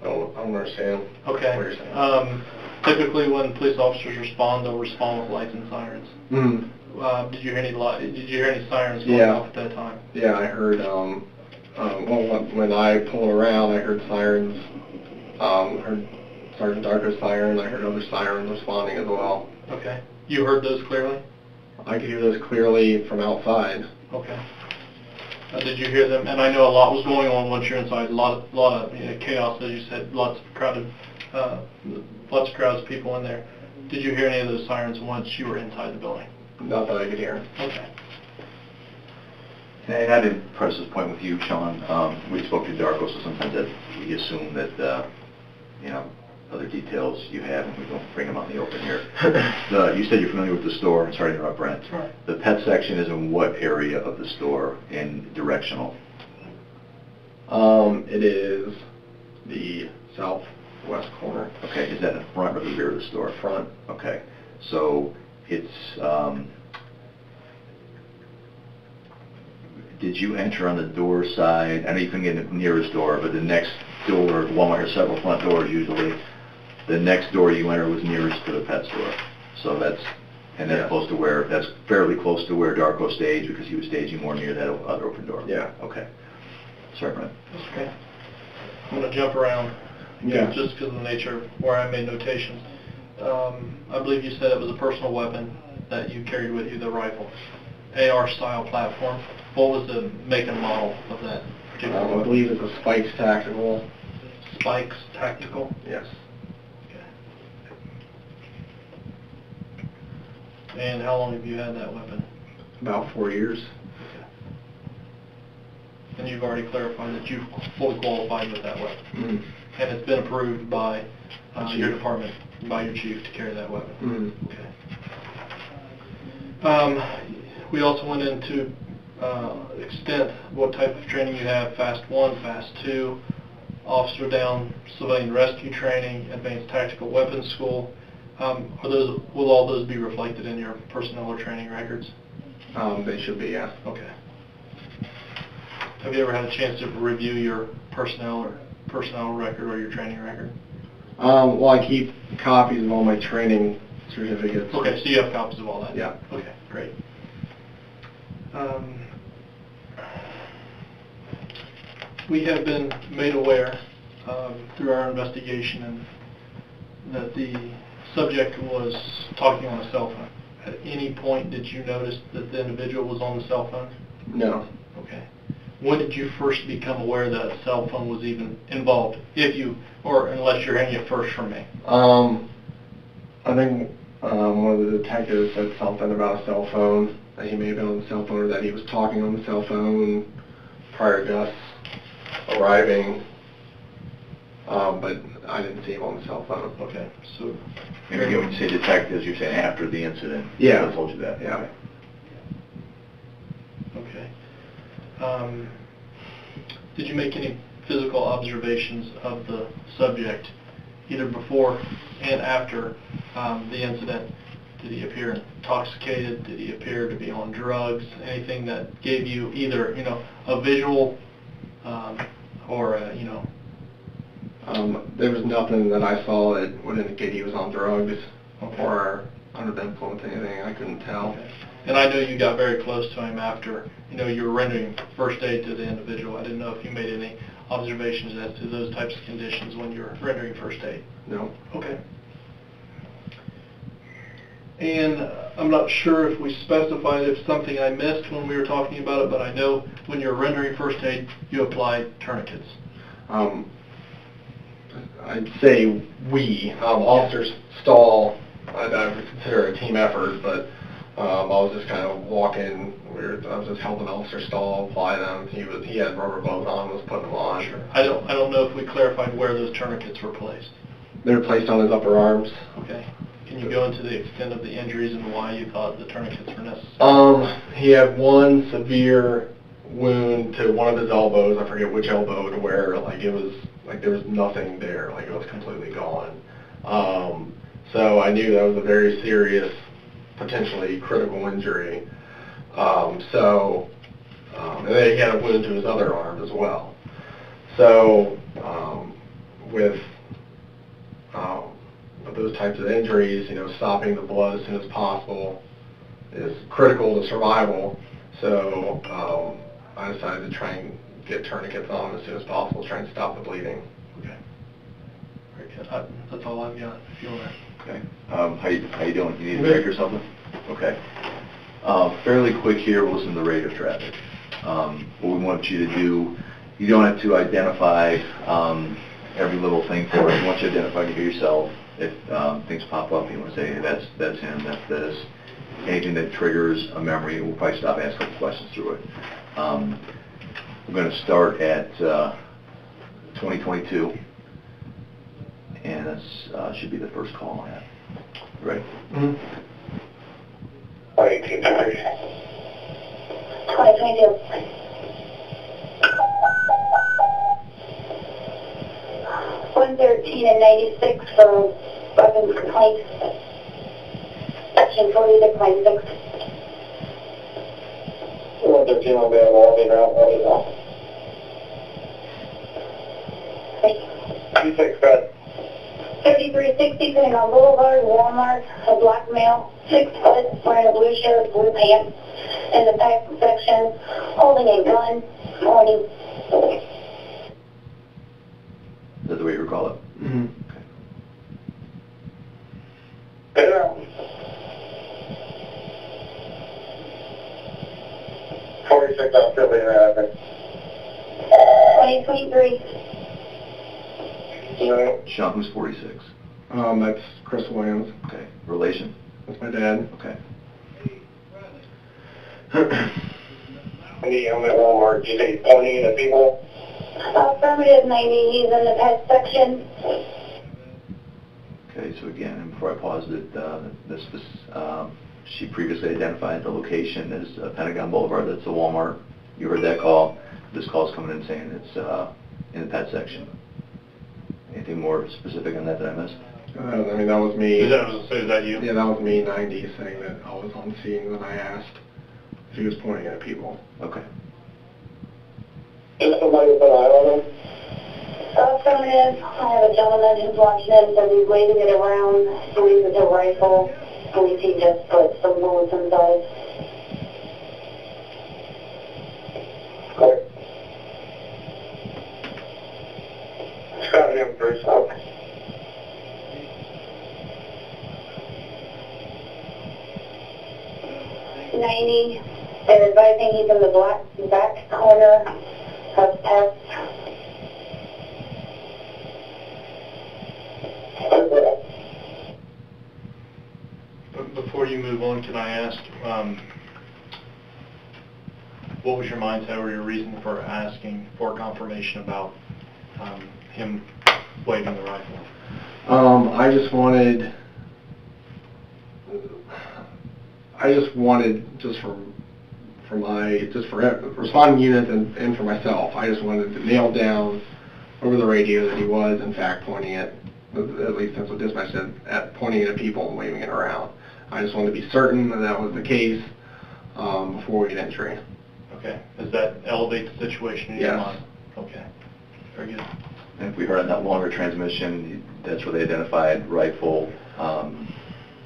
Speaker 3: I don't, I don't understand.
Speaker 4: Okay.
Speaker 3: What you're saying.
Speaker 4: Um, typically, when police officers respond, they'll respond with lights and sirens.
Speaker 3: Mm.
Speaker 4: Uh, did you hear any li- Did you hear any sirens going
Speaker 3: Yeah.
Speaker 4: off at that time?
Speaker 3: Yeah, I heard, um, um, well, when- when I pulled around, I heard sirens, um, heard Sergeant Darkow's siren, I heard other sirens responding as well.
Speaker 4: Okay. You heard those clearly?
Speaker 3: I could hear those clearly from outside.
Speaker 4: Okay. Uh, did you hear them? And I know a lot was going on once you're inside. A lot, of, lot of you know, chaos, as you said. Lots of crowded, uh, lots of crowds of people in there. Did you hear any of those sirens once you were inside the building?
Speaker 3: Not that I could hear.
Speaker 4: Okay.
Speaker 2: And I didn't press this point with you, Sean. Um, we spoke to Darkow, so sometimes that we assume that, uh, you know, other details you have, and we don't bring them out in the open here. The, you said you're familiar with the store. Sorry to interrupt, Brent.
Speaker 4: Right.
Speaker 2: The pet section is in what area of the store in directional?
Speaker 3: Um, it is the southwest corner.
Speaker 2: Okay, is that in front or the rear of the store?
Speaker 3: Front.
Speaker 2: Okay, so it's, um, did you enter on the door side? I know you couldn't get in the nearest door, but the next door, Walmart has several front doors usually. The next door you enter was nearest to the pet store. So that's, and
Speaker 3: Yeah.
Speaker 2: that's close to where, that's fairly close to where Darkow staged because he was staging more near that o- other open door.
Speaker 3: Yeah.
Speaker 2: Okay. Sorry, Brent.
Speaker 4: That's okay. I'm going to jump around.
Speaker 3: Yeah.
Speaker 4: Just because of the nature of where I made notations. Um, I believe you said it was a personal weapon that you carried with you, the rifle. AR-style platform. What was the make and model of that particular
Speaker 3: Um, I believe it's a Spikes Tactical.
Speaker 4: Spikes Tactical.
Speaker 3: Yes.
Speaker 4: And how long have you had that weapon?
Speaker 3: About four years.
Speaker 4: And you've already clarified that you've fully qualified with that weapon.
Speaker 3: Mm.
Speaker 4: And it's been approved by uh, your department, by your chief to carry that weapon.
Speaker 3: Mm.
Speaker 4: Okay. Um, we also went into uh, extent what type of training you have, Fast 1, Fast 2, Officer Down, Civilian Rescue Training, Advanced Tactical Weapons School. Um, are those, will all those be reflected in your personnel or training records?
Speaker 3: Um, they should be, yeah.
Speaker 4: Okay. Have you ever had a chance to review your personnel or personnel record or your training record?
Speaker 3: Um, well, I keep copies of all my training certificates.
Speaker 4: Okay, so you have copies of all that?
Speaker 3: Yeah.
Speaker 4: Okay, great. Um, We have been made aware um, through our investigation and that the subject was talking on a cell phone. At any point did you notice that the individual was on the cell phone?
Speaker 3: No.
Speaker 4: Okay. When did you first become aware that a cell phone was even involved? If you, or unless you're hearing it first from me?
Speaker 3: Um, I think um, one of the detectives said something about a cell phone, that he may have been on the cell phone, or that he was talking on the cell phone prior to us arriving. Um, but I didn't see him on the cell phone.
Speaker 4: Okay, so.
Speaker 2: Maybe when you say detectives, you're saying after the incident?
Speaker 3: Yeah.
Speaker 2: I told you that?
Speaker 3: Yeah.
Speaker 4: Okay. Um, Did you make any physical observations of the subject, either before and after um, the incident? Did he appear intoxicated? Did he appear to be on drugs? Anything that gave you either, you know, a visual um, or, a, you know,
Speaker 3: Um, there was nothing that I saw that would indicate he was on drugs
Speaker 4: Okay.
Speaker 3: or under the influence of anything. I couldn't tell.
Speaker 4: Okay. And I know you got very close to him after, you know, you were rendering first aid to the individual. I didn't know if you made any observations as to those types of conditions when you were rendering first aid.
Speaker 3: No.
Speaker 4: Okay. And I'm not sure if we specified if something I missed when we were talking about it, but I know when you're rendering first aid, you apply tourniquets.
Speaker 3: Um, I'd say we, um, Officer Stahl, I'd, I would consider a team effort, but um, I was just kind of walking. We were, I was just helping Officer Stahl apply them. He was he had rubber gloves on, was putting them on.
Speaker 4: I don't, I don't know if we clarified where those tourniquets were placed.
Speaker 3: they were placed on his upper arms.
Speaker 4: Okay. Can you go into the extent of the injuries and why you thought the tourniquets were necessary?
Speaker 3: Um, he had one severe wound to one of his elbows. I forget which elbow to where like it was like there was nothing there. Like it was completely gone. Um, so I knew that was a very serious, potentially critical injury. Um, so um, and then he had a wound to his other arm as well. So um, with um, with those types of injuries, you know, stopping the blood as soon as possible is critical to survival. So um, I decided to try and get tourniquets on as soon as possible, try and stop the bleeding.
Speaker 4: Okay. Very good. Uh, That's all I've got, if you want to.
Speaker 2: Okay. Um, how you, how you doing? You need a drink or something? Okay. Uh, fairly quick here, we'll listen to the rate of traffic. Um, what we want you to do, you don't have to identify, um, every little thing for us. We want you to identify to yourself. If, um, things pop up, you want to say, hey, that's, that's him, that's this. Anything that triggers a memory, we'll probably stop asking questions through it. Um, we're gonna start at, uh, 2022. And that's, uh, should be the first call on that. Ready?
Speaker 3: Mm-hmm.
Speaker 5: Twenty twenty-two. One thirteen and ninety-six for weapons complaints. Section forty-six ninety-six. One thirteen will be on Walden Route, Walden Twenty-six, go ahead. Thirty-three sixty Pentagon Boulevard, Walmart, a black male, six foot, wearing a blue shirt, blue pants, in the back section, holding a gun, pointing.
Speaker 2: Is that the way you recall it?
Speaker 3: Mm-hmm. Okay. Yeah.
Speaker 5: Forty-six on Philly, America. Twenty twenty-three.
Speaker 2: Sean, who's 46?
Speaker 3: Um, that's Chris Williams.
Speaker 2: Okay. Relation?
Speaker 3: That's my dad.
Speaker 2: Okay.
Speaker 5: Any, I'm at Walmart, you say pointing at people? Affirmative, ninety, he's in the pet section.
Speaker 2: Okay, so again, and before I pause it, uh, this, this, um, she previously identified the location as uh, Pentagon Boulevard, that's the Walmart. You heard that call. This call's coming in saying it's, uh, in the pet section. Anything more specific on that that I missed?
Speaker 3: Uh, I mean, that was me.
Speaker 4: Is that, is that you?
Speaker 3: Yeah, that was me, 90, saying that I was on scene when I asked if he was pointing at people.
Speaker 2: Okay.
Speaker 5: Is somebody with an eye on him? Affirmative, I have a gentleman who's watching him, so he's waving it around, believes it's a rifle, believes he just put some bullets inside. Scott him first. Ninety, they're advising he's in the black back corner of test.
Speaker 4: But Before you move on, can I ask, um, what was your mindset or your reason for asking for confirmation about um, him waving the rifle?
Speaker 3: Um, I just wanted, I just wanted, just for, for my, just for responding units and, and for myself, I just wanted to nail down over the radio that he was in fact pointing at, at least that's what dispatch said, at pointing at people and waving it around. I just wanted to be certain that that was the case, um, before we get entry.
Speaker 4: Okay, does that elevate the situation in your
Speaker 3: Yes.
Speaker 4: mind? Okay, very good.
Speaker 2: And if we heard on that longer transmission, that's where they identified rifle, um,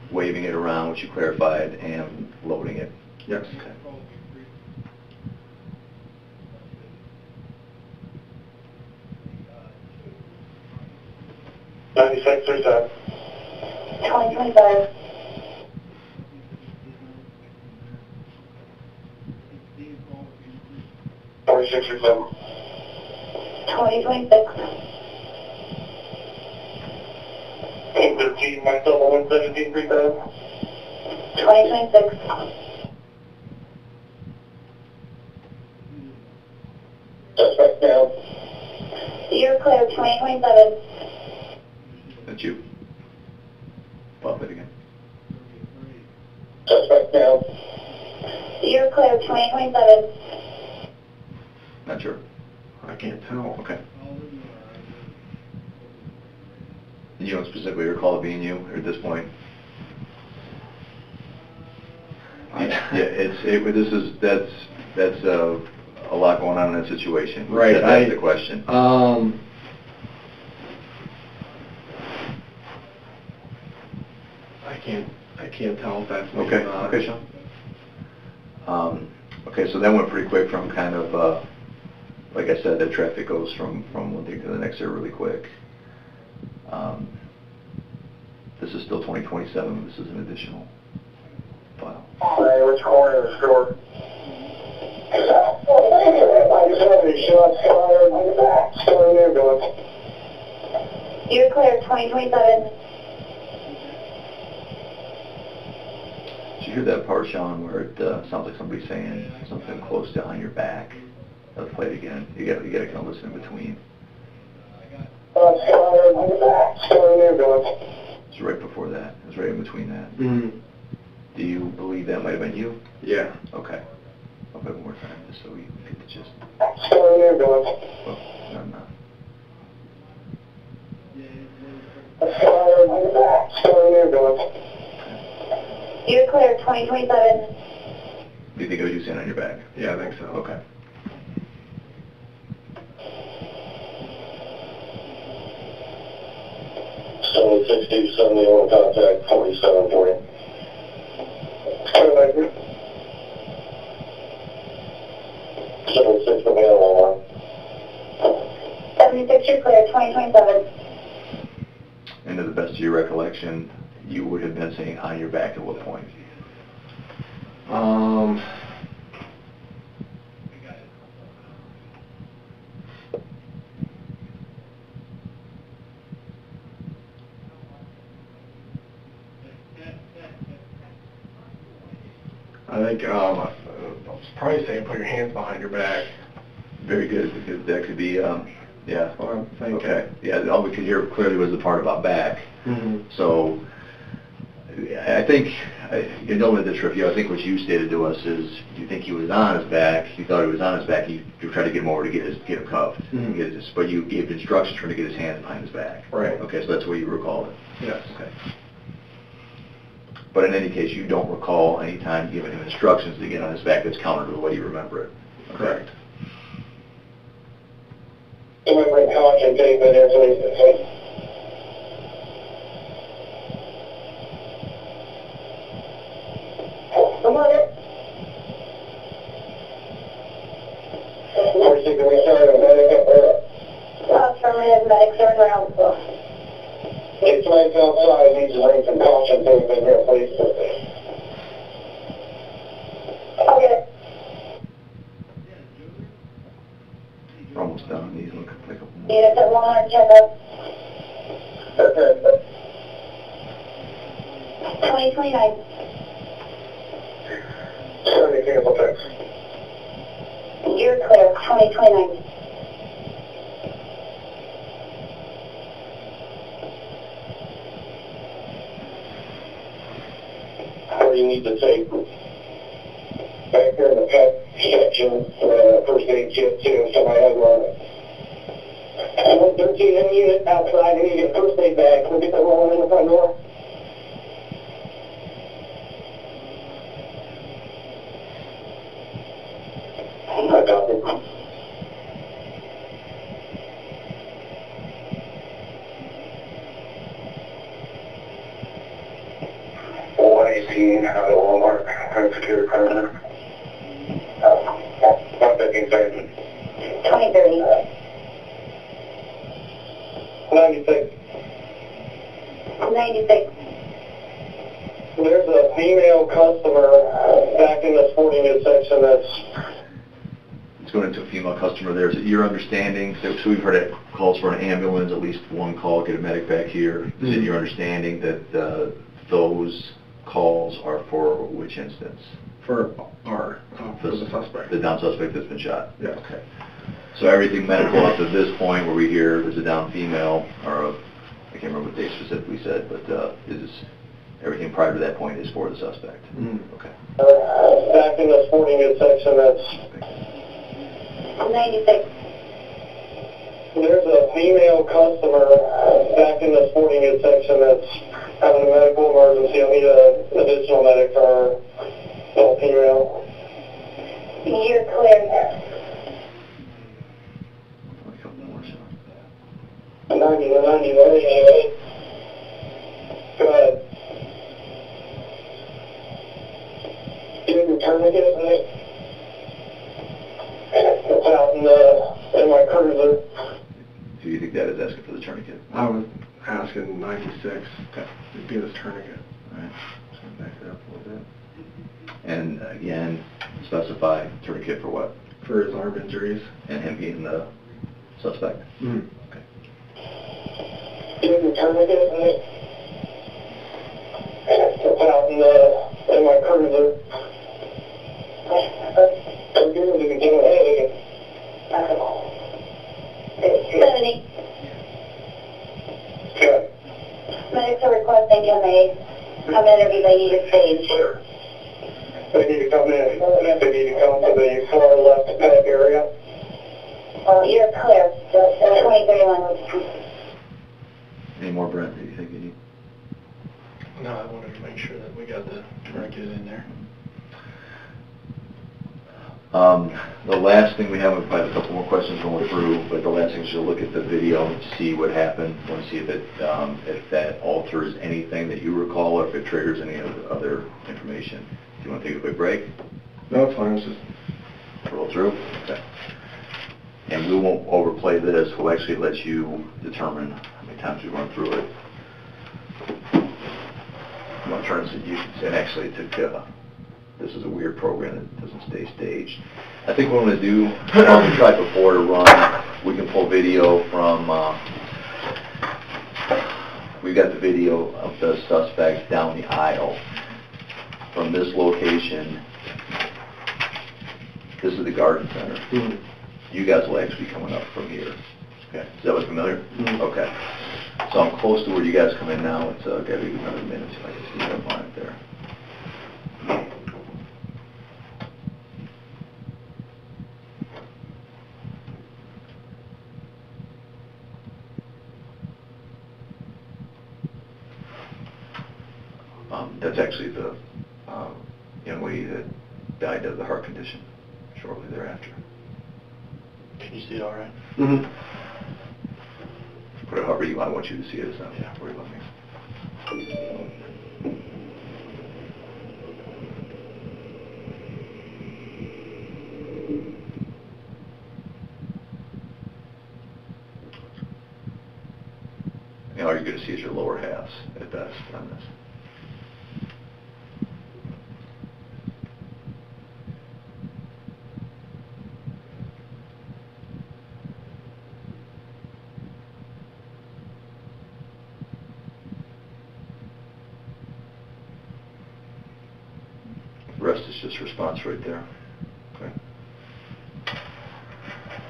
Speaker 2: waving it around, which you clarified, and loading it.
Speaker 3: Yes.
Speaker 2: Okay.
Speaker 5: Ninety-six, there's a... Twenty twenty-five. Forty-six or seven. Twenty twenty-six. Eight thirteen, myself, one seventeen, three thousand. Twenty twenty-six. Suspect down. You're clear, twenty twenty-seven.
Speaker 2: That's you. Bob, it again.
Speaker 5: Suspect down. You're clear, 2027.
Speaker 2: Not sure.
Speaker 3: I can't tell.
Speaker 2: Okay. You don't specifically recall it being you at this point? Yeah, it's, it, this is, that's, that's, uh, a lot going on in that situation.
Speaker 3: Right,
Speaker 2: That's
Speaker 3: I-
Speaker 2: the question.
Speaker 3: Um. I can't, I can't tell if that's me
Speaker 2: Okay,
Speaker 3: not.
Speaker 2: okay, Sean. Um, okay, so that went pretty quick from kind of, uh, like I said, the traffic goes from, from one thing to the next there really quick. Um, This is still 2027, this is an additional file.
Speaker 5: Hey, which corner of the store? Shots fired on the back. Store in ambulance. You're clear, 2027.
Speaker 2: Did you hear that part, Sean, where it, uh, sounds like somebody's saying something close to on your back? Let's play it again. You gotta, you gotta kind of listen in between.
Speaker 5: Shots fired on the back. Store in ambulance.
Speaker 2: It's right before that, it's right in between that.
Speaker 3: Mm,
Speaker 2: Do you believe that might have been you?
Speaker 3: yeah.
Speaker 2: Okay. I'll put one more time, just so we get the gist.
Speaker 5: Store ambulance.
Speaker 2: Well, no, I'm not.
Speaker 5: Fired on the back. Store in ambulance. You're clear, 2027.
Speaker 2: Do you think it was you standing on your back?
Speaker 3: Yeah, I think so.
Speaker 2: Okay.
Speaker 5: Seven sixty, seventy-one contact, forty-seven forty. Seven six, put me on one Seventy-six, you're clear, twenty twenty-seven.
Speaker 2: And to the best of your recollection, you would have been saying on your back at what point?
Speaker 3: Um. I think, um, I was probably saying put your hands behind your back.
Speaker 2: Very good, because that could be, um, yeah.
Speaker 3: That's what I'm thinking.
Speaker 2: Okay, yeah, all we could hear clearly was the part about back.
Speaker 3: Mm-hmm.
Speaker 2: So, I think, I- you know with the trivia, I think what you stated to us is, you think he was on his back, you thought he was on his back, you, you tried to get him over to get his, get him cuffed.
Speaker 3: Mhm.
Speaker 2: Get his, but you gave instructions for him to get his hands behind his back.
Speaker 3: Right.
Speaker 2: Okay, so that's what you recall it?
Speaker 3: Yes.
Speaker 2: Okay. But in any case, you don't recall any time giving him instructions to get on his back that's counter to the way you remember it?
Speaker 3: Correct.
Speaker 5: Remembering caution tape in there, please. Come on in. Forty-six, we started a medic up there. Affirmative, medics are around, so. Big flags outside needs to bring some caution tape in here, please. Okay.
Speaker 2: We're almost done. These look like a...
Speaker 5: Yeah, it's a long agenda. Okay. 2029. 70 vehicle tax. You're clear, 2029. you need to take. Back there in the pet section, uh, first aid kit too, somebody has one. Don't you unit outside, you get first aid bags, we'll get the one in the
Speaker 2: front door. So so we've heard it calls for an ambulance, at least one call, get a medic back here. Is it
Speaker 3: Mhm.
Speaker 2: your understanding that uh, those calls are for which instance?
Speaker 3: For our, uh, for the suspect.
Speaker 2: The down suspect that's been shot?
Speaker 3: Yes.
Speaker 2: Okay. So everything medical up to this point where we hear there's a down female or a I can't remember what they specifically said, but, uh, is, everything prior to that point is for the suspect?
Speaker 3: Mhm.
Speaker 2: Okay.
Speaker 3: Back in the sporting goods section, that's,
Speaker 5: Ninety-six.
Speaker 3: There's a female customer uh, back in the sporting goods section that's having a medical emergency. I need an additional medic for her, little female.
Speaker 5: You're clear.
Speaker 2: A couple more, so.
Speaker 3: Ninety, ninety, ninety. Go ahead. You have your tourniquet, Nick? It's out in the, in my cruiser.
Speaker 2: Do you think that is asking for the tourniquet?
Speaker 3: I was asking ninety-six.
Speaker 2: Okay.
Speaker 3: It'd be this tourniquet.
Speaker 2: All right, so back it up a little bit. And again, specify tourniquet for what?
Speaker 3: For his arm injuries.
Speaker 2: And him being the suspect?
Speaker 3: Mm.
Speaker 2: Okay.
Speaker 3: You have your tourniquet, Nick? It's out in the, in my cruiser. We're good, we can do it.
Speaker 5: Seventy.
Speaker 3: Good.
Speaker 5: Medics are requesting come aid. Come in if they need a stage.
Speaker 3: They need to come in, they need to come to the far left back area.
Speaker 5: Well, you're clear. The twenty thirty-one.
Speaker 2: Any more, Brent, that you think you need?
Speaker 4: No, I wanted to make sure that we got the tourniquet in there.
Speaker 2: Um, the last thing we have, we've got a couple more questions going through, but the last thing is to look at the video and see what happened. Want to see if it, um, if that alters anything that you recall or if it triggers any other, other information. Do you want to take a quick break?
Speaker 3: No, it's fine, it's just,
Speaker 2: Roll through? Okay. And we won't overplay this, we'll actually let you determine how many times we run through it. I'm gonna turn this, you, and actually it took, uh, this is a weird program that doesn't stay staged. I think what I'm gonna do, like we tried before to run, we can pull video from, uh, we got the video of the suspect down the aisle from this location. This is the garden center.
Speaker 3: mm,
Speaker 2: You guys will actually be coming up from here. Okay, is that look familiar?
Speaker 3: Mhm.
Speaker 2: Okay. So I'm close to where you guys come in now, it's, uh, gotta be another minute, if I can see that line there. Um, that's actually the, um, young lady that died of the heart condition shortly thereafter.
Speaker 4: Can you see it all right?
Speaker 3: mm-hmm.
Speaker 2: Put it however you want, I want you to see it, it's not
Speaker 4: Yeah.
Speaker 2: worry about me. And all you're gonna see is your lower halves at best on this. The rest is just response right there. Okay.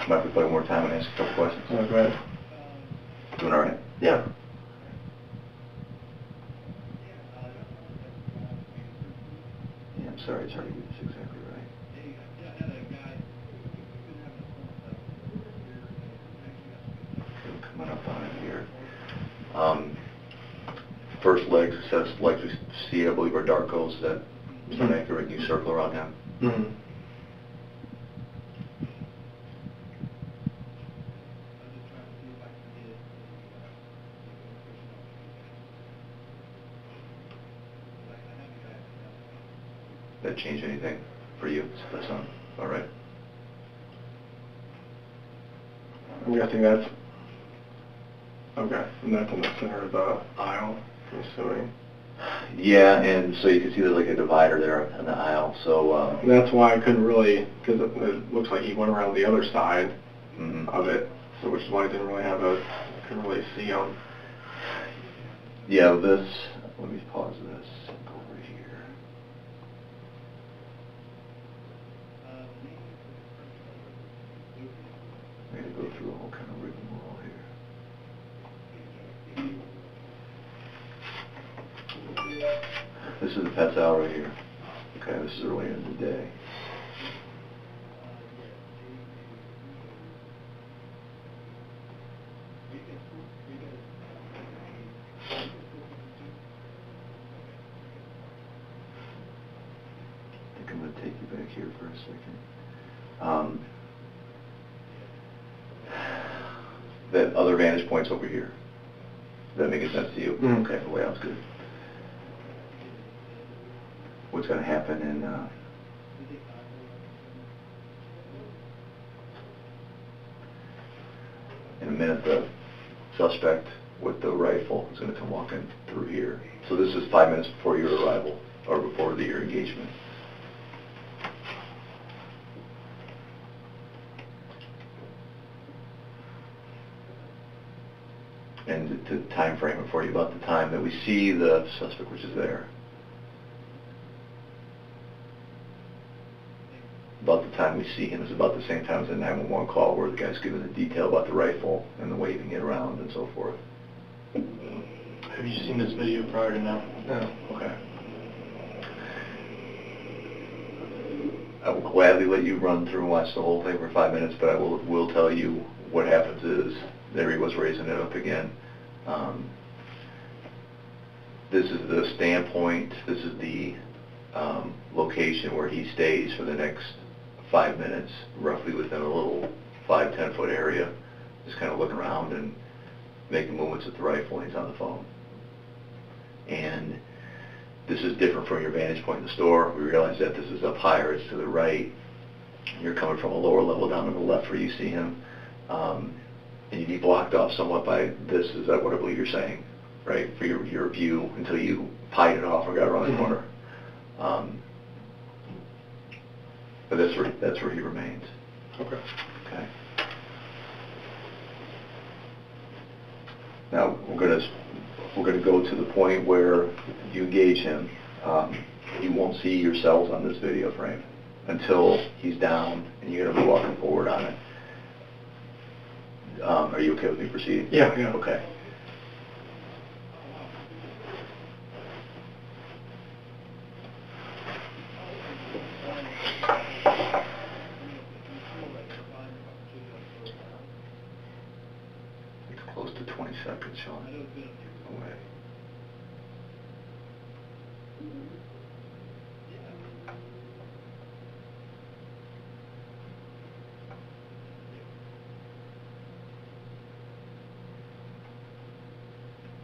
Speaker 2: Might we play one more time and ask a couple questions?
Speaker 3: Oh, go ahead.
Speaker 2: Doing all right?
Speaker 3: Yeah.
Speaker 2: Yeah, I'm sorry, it's hard to get this exactly right. Coming up on it here. Um, first legs, says legs we see, I believe are Darkow's, is that
Speaker 3: Mhm.
Speaker 2: accurate? Can you circle around him?
Speaker 3: Mm-hmm.
Speaker 2: That change anything for you? That's not, all right.
Speaker 3: I'm guessing that's, okay, and that's in the center of the aisle, I'm assuming.
Speaker 2: Yeah, and so you can see there's like a divider there in the aisle, so, uh,
Speaker 3: And that's why I couldn't really, because it, it looks like he went around the other side
Speaker 2: mhm.
Speaker 3: of it, so which is why I didn't really have a, couldn't really see him.
Speaker 2: Yeah, this, let me pause this, go over here. I gotta go through a whole kind of rigmarole here. The out right here. Okay, this is earlier in the day. I think I'm gonna take you back here for a second. Um, that other vantage point's over here. Does that make sense to you?
Speaker 3: Mhm.
Speaker 2: Okay, the layout's good. What's gonna happen in, uh, in a minute, the suspect with the rifle is gonna come walking through here. So this is five minutes before your arrival, or before the, your engagement. And to time frame it for you, about the time that we see the suspect, which is there. About the time we see him is about the same time as the 911 call where the guy's giving the detail about the rifle and the waving it around and so forth.
Speaker 4: Have you seen this video prior to now?
Speaker 3: No.
Speaker 2: Okay. I will gladly let you run through and watch the whole thing for five minutes, but I will, will tell you what happens is, there he was raising it up again. Um, This is the standpoint, this is the um, location where he stays for the next five minutes, roughly within a little five, ten foot area. Just kind of looking around and making movements with the rifle, and he's on the phone. And this is different from your vantage point in the store. We realize that this is up higher, it's to the right. You're coming from a lower level down to the left where you see him. Um, and you'd be blocked off somewhat by this, is that what I believe you're saying? Right, for your, your view until you pied it off or got around the
Speaker 3: Mhm.
Speaker 2: corner. Um, But that's where, that's where he remains,
Speaker 3: Okay.
Speaker 2: okay? Now, we're gonna, s- we're gonna go to the point where you engage him. Um, You won't see your cells on this video frame until he's down and you're gonna be walking forward on it. Um, Are you okay with me proceeding?
Speaker 3: Yeah, yeah.
Speaker 2: Okay. It's close to 20 seconds, Sean. Away.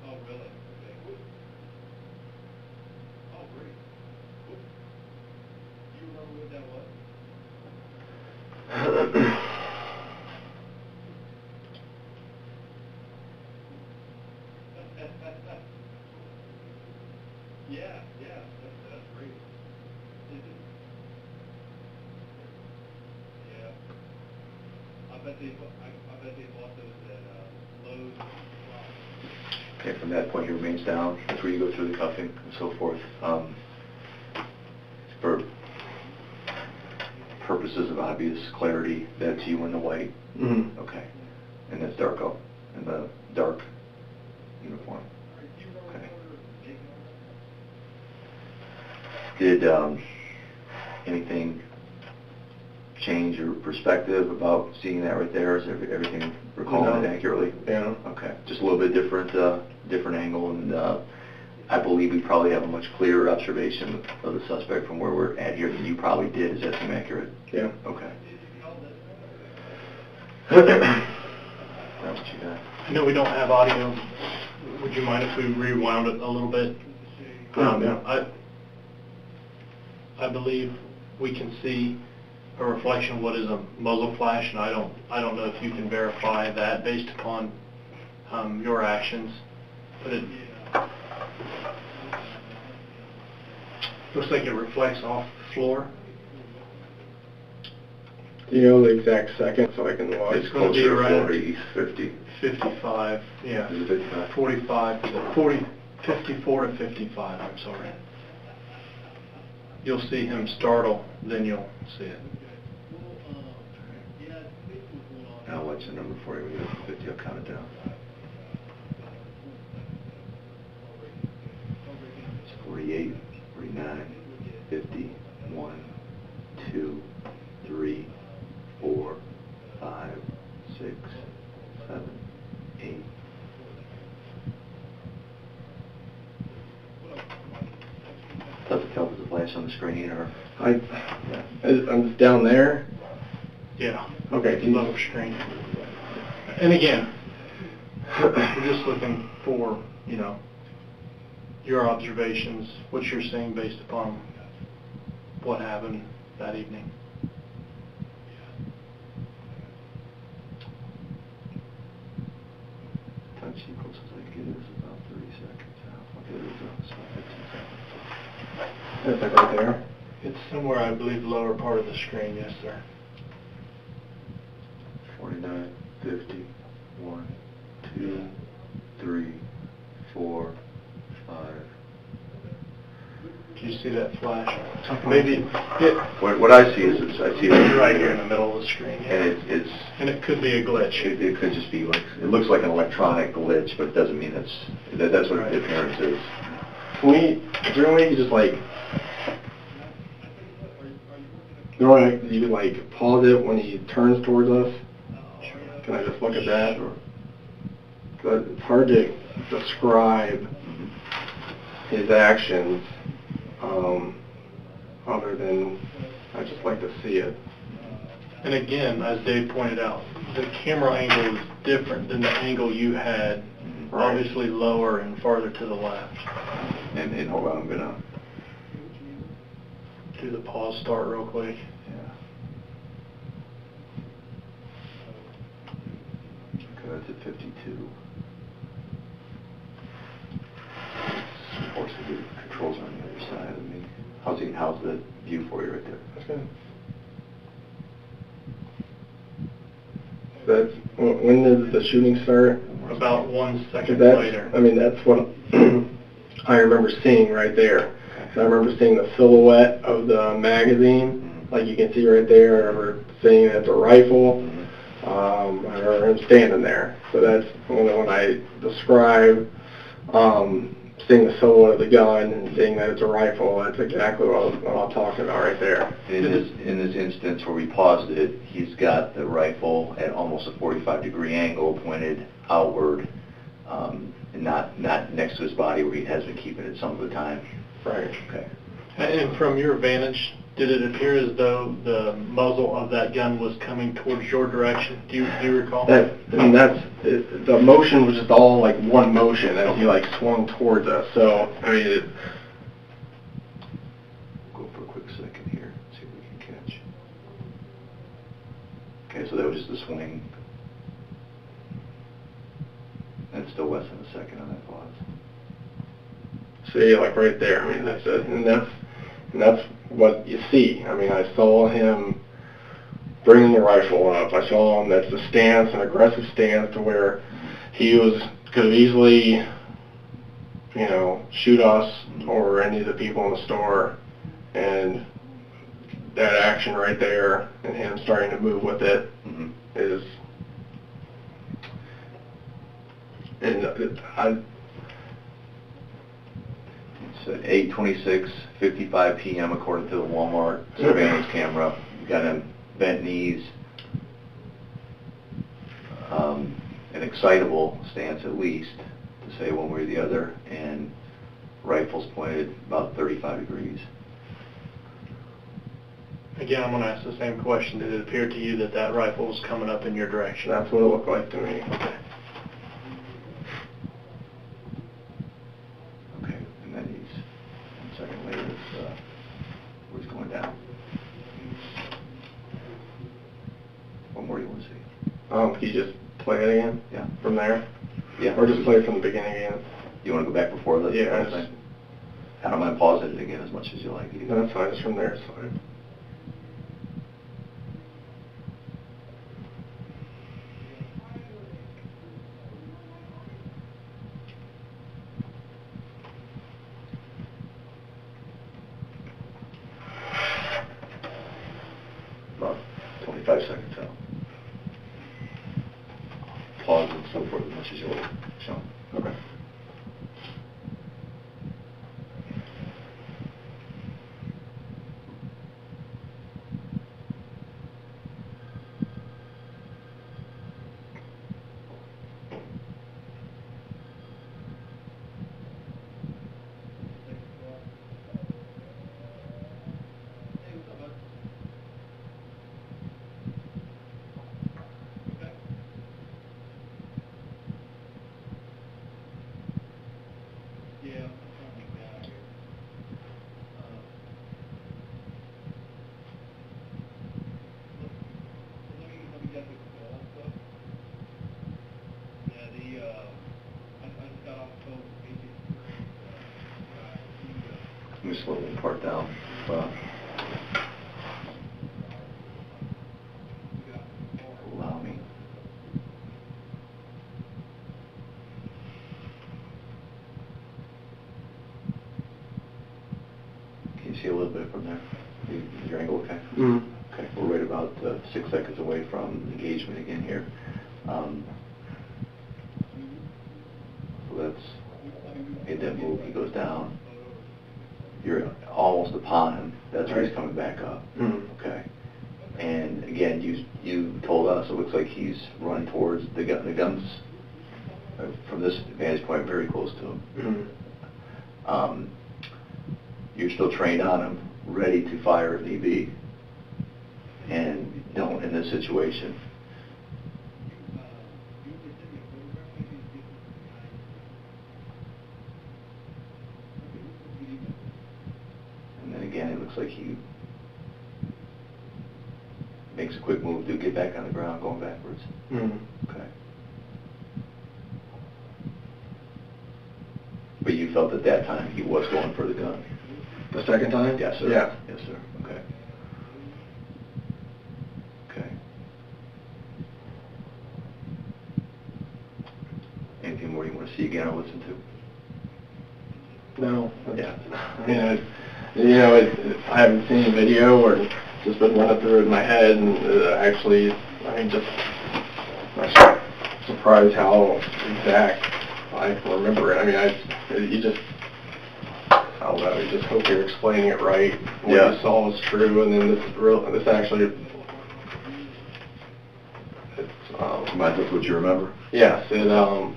Speaker 4: Oh, really? Oh, great. You remember what that was? Yeah, yeah, that's, that's great. Yeah. I bet they, I, I bet they bought those at, uh, Lowe's.
Speaker 2: Okay, from that point, he remains down. That's where you go through the cuffing and so forth. Um, For purposes of obvious you in the white.
Speaker 3: Mm-hmm.
Speaker 2: Okay. And that's Darkow in the dark uniform. Okay. Did um, anything change your perspective about seeing that right there? Is everything recalling it accurately?
Speaker 3: Yeah.
Speaker 2: Okay, just a little bit different, uh, different angle, and, uh, I believe we probably have a much clearer observation of the suspect from where we're at here than you probably did. Is that accurate?
Speaker 3: Yeah.
Speaker 2: Okay. That's what you got.
Speaker 4: I know we don't have audio. Would you mind if we rewound it a little bit? Um,
Speaker 3: Yeah.
Speaker 4: I, I believe we can see a reflection of what is a muzzle flash, and I don't, I don't know if you can verify that based upon, um, your actions, but it looks like it reflects off the floor.
Speaker 3: You know the exact second so I can watch?
Speaker 2: It's
Speaker 4: gonna be around-
Speaker 2: 40, 50.
Speaker 4: 55, yeah.
Speaker 2: Is it 55?
Speaker 4: 45, to 40, 54 to 55, I'm sorry. You'll see him startle, then you'll see it.
Speaker 2: I'll watch the number for you when you get to 50, I'll count it down. It's 48, Forty-nine, fifty, one, two, three, four, five, six, seven, eight. Does it help with the flash on the screen or?
Speaker 3: I, is- I'm down there.
Speaker 4: Yeah.
Speaker 3: Okay, can you-
Speaker 4: Lower screen. And again, we're just looking for, you know, your observations, what you're seeing based upon what happened that evening.
Speaker 2: Time sequence as I get it is about thirty seconds out. Okay, there's a spot fifteen seconds.
Speaker 3: Is that right there?
Speaker 4: It's somewhere, I believe, the lower part of the screen, yes, sir.
Speaker 2: Forty-nine, fifty, one, two, three, four, five.
Speaker 4: Do you see that flash? Maybe, it,
Speaker 2: What, what I see is, it's- I see it
Speaker 4: right here in the middle of the screen.
Speaker 2: And it's, it's,
Speaker 4: And it could be a glitch.
Speaker 2: it, it could just be like, it looks like an electronic glitch, but it doesn't mean it's, that, that's what the appearance is.
Speaker 3: Can we, is there a way you just like, there you like pause it when he turns towards us? Can I just look at that or? But it's hard to describe his actions, um, other than, I just like to see it.
Speaker 4: And again, as Dave pointed out, the camera angle is different than the angle you had,
Speaker 3: Right.
Speaker 4: obviously lower and farther to the left.
Speaker 2: And, and hold on, I'm gonna,
Speaker 4: Do the pause start real quick.
Speaker 2: yeah. Okay, that's at fifty-two. Of course, the controls are on the other side of me. How's the, how's the view for you right there?
Speaker 3: That's good. That's, when when does the shooting start?
Speaker 4: About one second
Speaker 3: That's,
Speaker 4: later.
Speaker 3: I mean, that's what I remember seeing right there. I remember seeing the silhouette of the magazine, like you can see right there. I remember seeing that it's a rifle. Um, I remember him standing there. So that's when, when I describe um, seeing the silhouette of the gun and seeing that it's a rifle. That's exactly what, I'm- what I'm talking about right there.
Speaker 2: In this, in this instance where we paused it, he's got the rifle at almost a 45 degree angle pointed outward, um, and not, not next to his body where he has been keeping it some of the time.
Speaker 3: Right.
Speaker 2: Okay.
Speaker 4: And from your vantage, did it appear as though the muzzle of that gun was coming towards your direction? Do you, do you recall?
Speaker 3: That, and that's, it, the motion was just all like one motion as he like swung towards us. So, I mean, it,
Speaker 2: Go for a quick second here, see if we can catch. Okay, so that was just the swing. And it's still less than a second on that pause.
Speaker 3: See, like right there, I mean, that's it. And that's, and that's what you see. I mean, I saw him bringing the rifle up. I saw him, that's the stance, an aggressive stance to where he was, could have easily, you know, shoot us or any of the people in the store. And that action right there and him starting to move with it
Speaker 2: Mhm.
Speaker 3: is, and it- I,
Speaker 2: It's at 8:26, 55 PM according to the Walmart surveillance camera. We Got him bent knees, um, an excitable stance at least, to say one way or the other, and rifles pointed about 35 degrees.
Speaker 4: Again, I'm gonna ask the same question. Did it appear to you that that rifle was coming up in your direction?
Speaker 3: that's what it looked like to me.
Speaker 4: Okay.
Speaker 2: Okay, and then he's, one second later, it's, uh, where he's going down. What more do you want to see?
Speaker 3: Um, can you just play it again
Speaker 2: Yeah?
Speaker 3: from there?
Speaker 2: Yeah.
Speaker 3: Or just play it from the beginning again?
Speaker 2: You want to go back before the
Speaker 3: Yeah, it's-
Speaker 2: thing? I don't mind pausing it again as much as you like. either.
Speaker 3: No, that's fine, just from there, it's fine.
Speaker 2: This vantage point, very close to him.
Speaker 3: Mm.
Speaker 2: Um, You're still trained on him, ready to fire if need be, and don't in this situation. And then again, it looks like he makes a quick move to get back on the ground, going backwards.
Speaker 3: Mm.
Speaker 2: Okay. Felt at that time he was going for the gun?
Speaker 3: The second time?
Speaker 2: Yes, sir.
Speaker 3: Yeah.
Speaker 2: Yes, sir. Okay. Okay. Anything more you want to see again or listen to?
Speaker 3: No.
Speaker 2: Yeah.
Speaker 3: I mean, you know, it, it, I haven't seen the video or just been running through it in my head and uh, actually, I mean, just I'm surprised how exact I remember it. I mean, I, you just, I don't know, you just hope you're explaining it right. What
Speaker 2: Yeah.
Speaker 3: you saw was true and then this is real, this actually, it's, um,
Speaker 2: Reminds us what you remember?
Speaker 3: Yes, it um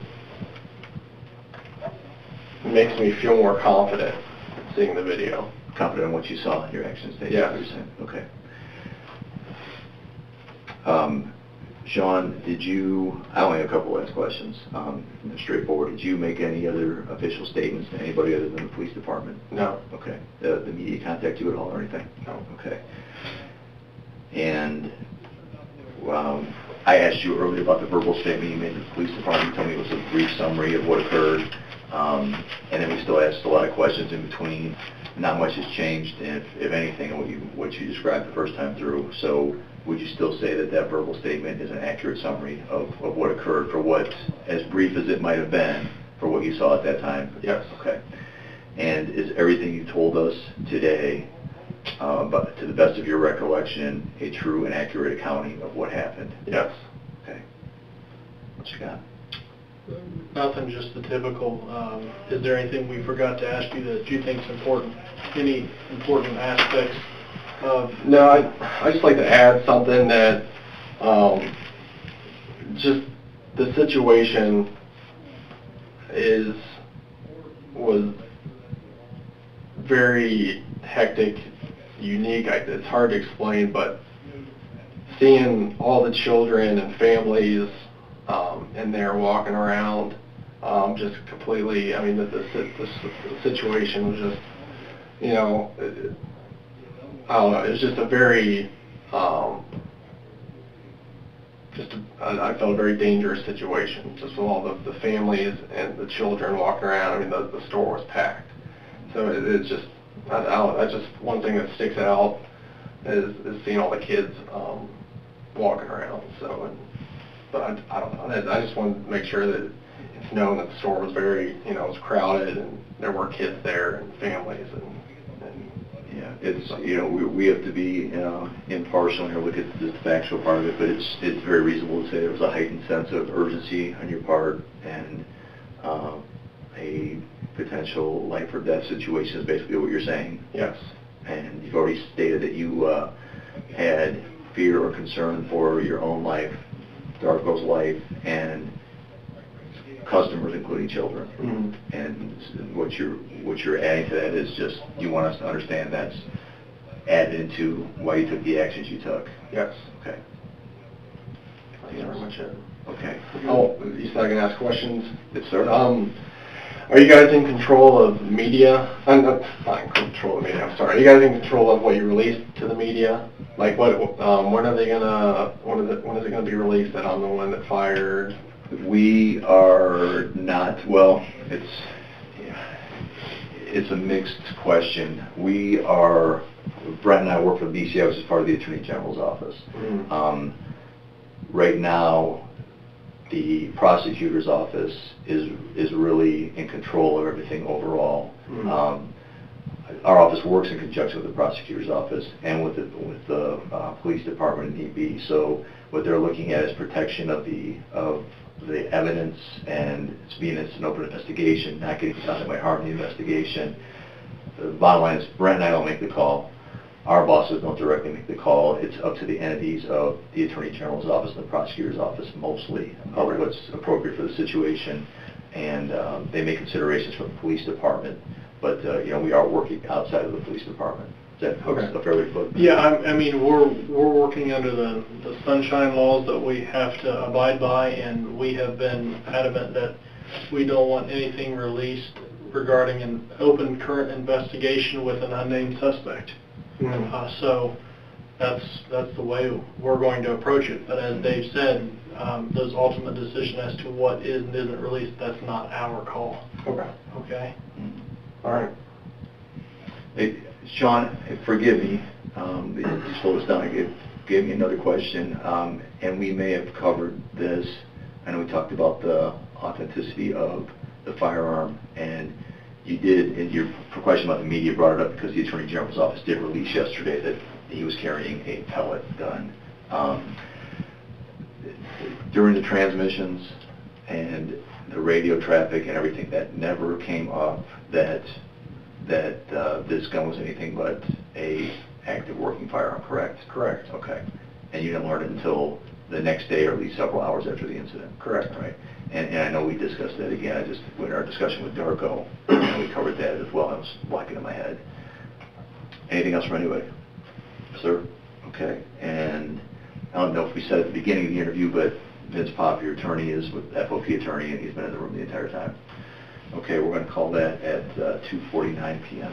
Speaker 3: makes me feel more confident seeing the video.
Speaker 2: Confident in what you saw in your action stage?
Speaker 3: Yes.
Speaker 2: You're saying? Okay. Um, Sean, did you, I only have a couple last questions, um, they're straightforward. Did you make any other official statements to anybody other than the police department?
Speaker 3: No,
Speaker 2: Okay. The, the media contact you at all or anything?
Speaker 3: no.
Speaker 2: Okay. And, um, I asked you earlier about the verbal statement you made to the police department. You told me it was a brief summary of what occurred. Um, and then we still asked a lot of questions in between. Not much has changed, if, if anything, what you, what you described the first time through. So would you still say that that verbal statement is an accurate summary of, of what occurred for what, as brief as it might have been, for what you saw at that time?
Speaker 3: Yes.
Speaker 2: Okay. And is everything you told us today, uh, but to the best of your recollection, a true and accurate accounting of what happened?
Speaker 3: Yes.
Speaker 2: Okay. What you got?
Speaker 4: Nothing, just the typical. Um, Is there anything we forgot to ask you that you think is important? Any important aspects of?
Speaker 3: No, I I just like to add something that um just the situation is was very hectic, unique. I, it's hard to explain, but seeing all the children and families um, in there walking around, um, just completely. I mean, the, the, the, the situation was just, you know, it, Don't know. It was just a very, um, just a, I felt a very dangerous situation. Just with all the, the families and the children walking around. I mean, the, the store was packed. So it, it's just, I, I don't, that's just one thing that sticks out is, is seeing all the kids um, walking around. So, and, but I, I don't know. I, just wanted to make sure that it's known that the store was very, you know, it was crowded and there were kids there and families and
Speaker 2: Yeah, it's, you know, we, we have to be, uh, impartial here, look at the factual part of it, but it's, it's very reasonable to say there was a heightened sense of urgency on your part and, uh, a potential life or death situation is basically what you're saying.
Speaker 3: yes,
Speaker 2: And you've already stated that you, uh, had fear or concern for your own life, Darkow's life, and customers, including children.
Speaker 3: Mhm.
Speaker 2: And what you're, what you're adding to that is just, you want us to understand that's added into why you took the actions you took.
Speaker 3: yes.
Speaker 2: Okay.
Speaker 3: That's pretty much it.
Speaker 2: Okay.
Speaker 3: Oh, you said I can ask questions?
Speaker 2: Yes, sir.
Speaker 3: Um, are you guys in control of media? I'm not, not in control of media, I'm sorry. Are you guys in control of what you release to the media? Like what, um, when are they gonna, when is it, when is it gonna be released that I'm the one that fired?
Speaker 2: We are not, well, it's, it's a mixed question. We are, Brent and I work for BCI, which as part of the Attorney General's office.
Speaker 3: Mhm.
Speaker 2: Um, Right now, the prosecutor's office is, is really in control of everything overall.
Speaker 3: Mhm.
Speaker 2: Um, Our office works in conjunction with the prosecutor's office and with the, with the uh, police department need be. So what they're looking at is protection of the, of the evidence and it's being it's an open investigation, not getting something by harm the investigation. The bottom line is Brent and I don't make the call. Our bosses don't directly make the call. It's up to the entities of the Attorney General's office and the prosecutor's office mostly, of
Speaker 3: Okay.
Speaker 2: what's appropriate for the situation. And um, they make considerations for the police department, but, uh, you know, we are working outside of the police department. Is that
Speaker 3: Okay.
Speaker 2: a fair way to put it?
Speaker 4: Yeah, I, I mean, we're, we're working under the, the sunshine laws that we have to abide by, and we have been adamant that we don't want anything released regarding an open current investigation with an unnamed suspect.
Speaker 3: Mhm.
Speaker 4: Uh, so, that's, that's the way we're going to approach it. But as Dave said, um, those ultimate decision as to what is and isn't released, that's not our call,
Speaker 3: Okay,
Speaker 4: okay?
Speaker 2: Mm.
Speaker 3: all right.
Speaker 2: Hey, Sean, forgive me, um, you slowed us down, you gave me another question, um, and we may have covered this. I know we talked about the authenticity of the firearm, and you did, and your question about the media, brought it up because the Attorney General's office did release yesterday that he was carrying a pellet gun. Um, During the transmissions and the radio traffic and everything, that never came up that that uh, this gun was anything but a active working firearm, correct?
Speaker 3: Correct.
Speaker 2: Okay. And you didn't learn it until the next day or at least several hours after the incident?
Speaker 3: Correct.
Speaker 2: Right. And, and I know we discussed that again, I just, in our discussion with Darkow, and we covered that as well, I was blocking in my head. Anything else from anybody? Sir? Okay, and I don't know if we said at the beginning of the interview, but Vince Pop, your attorney, is with FOP attorney, and he's been in the room the entire time. Okay, we're going to call that at uh, 2:49 PM.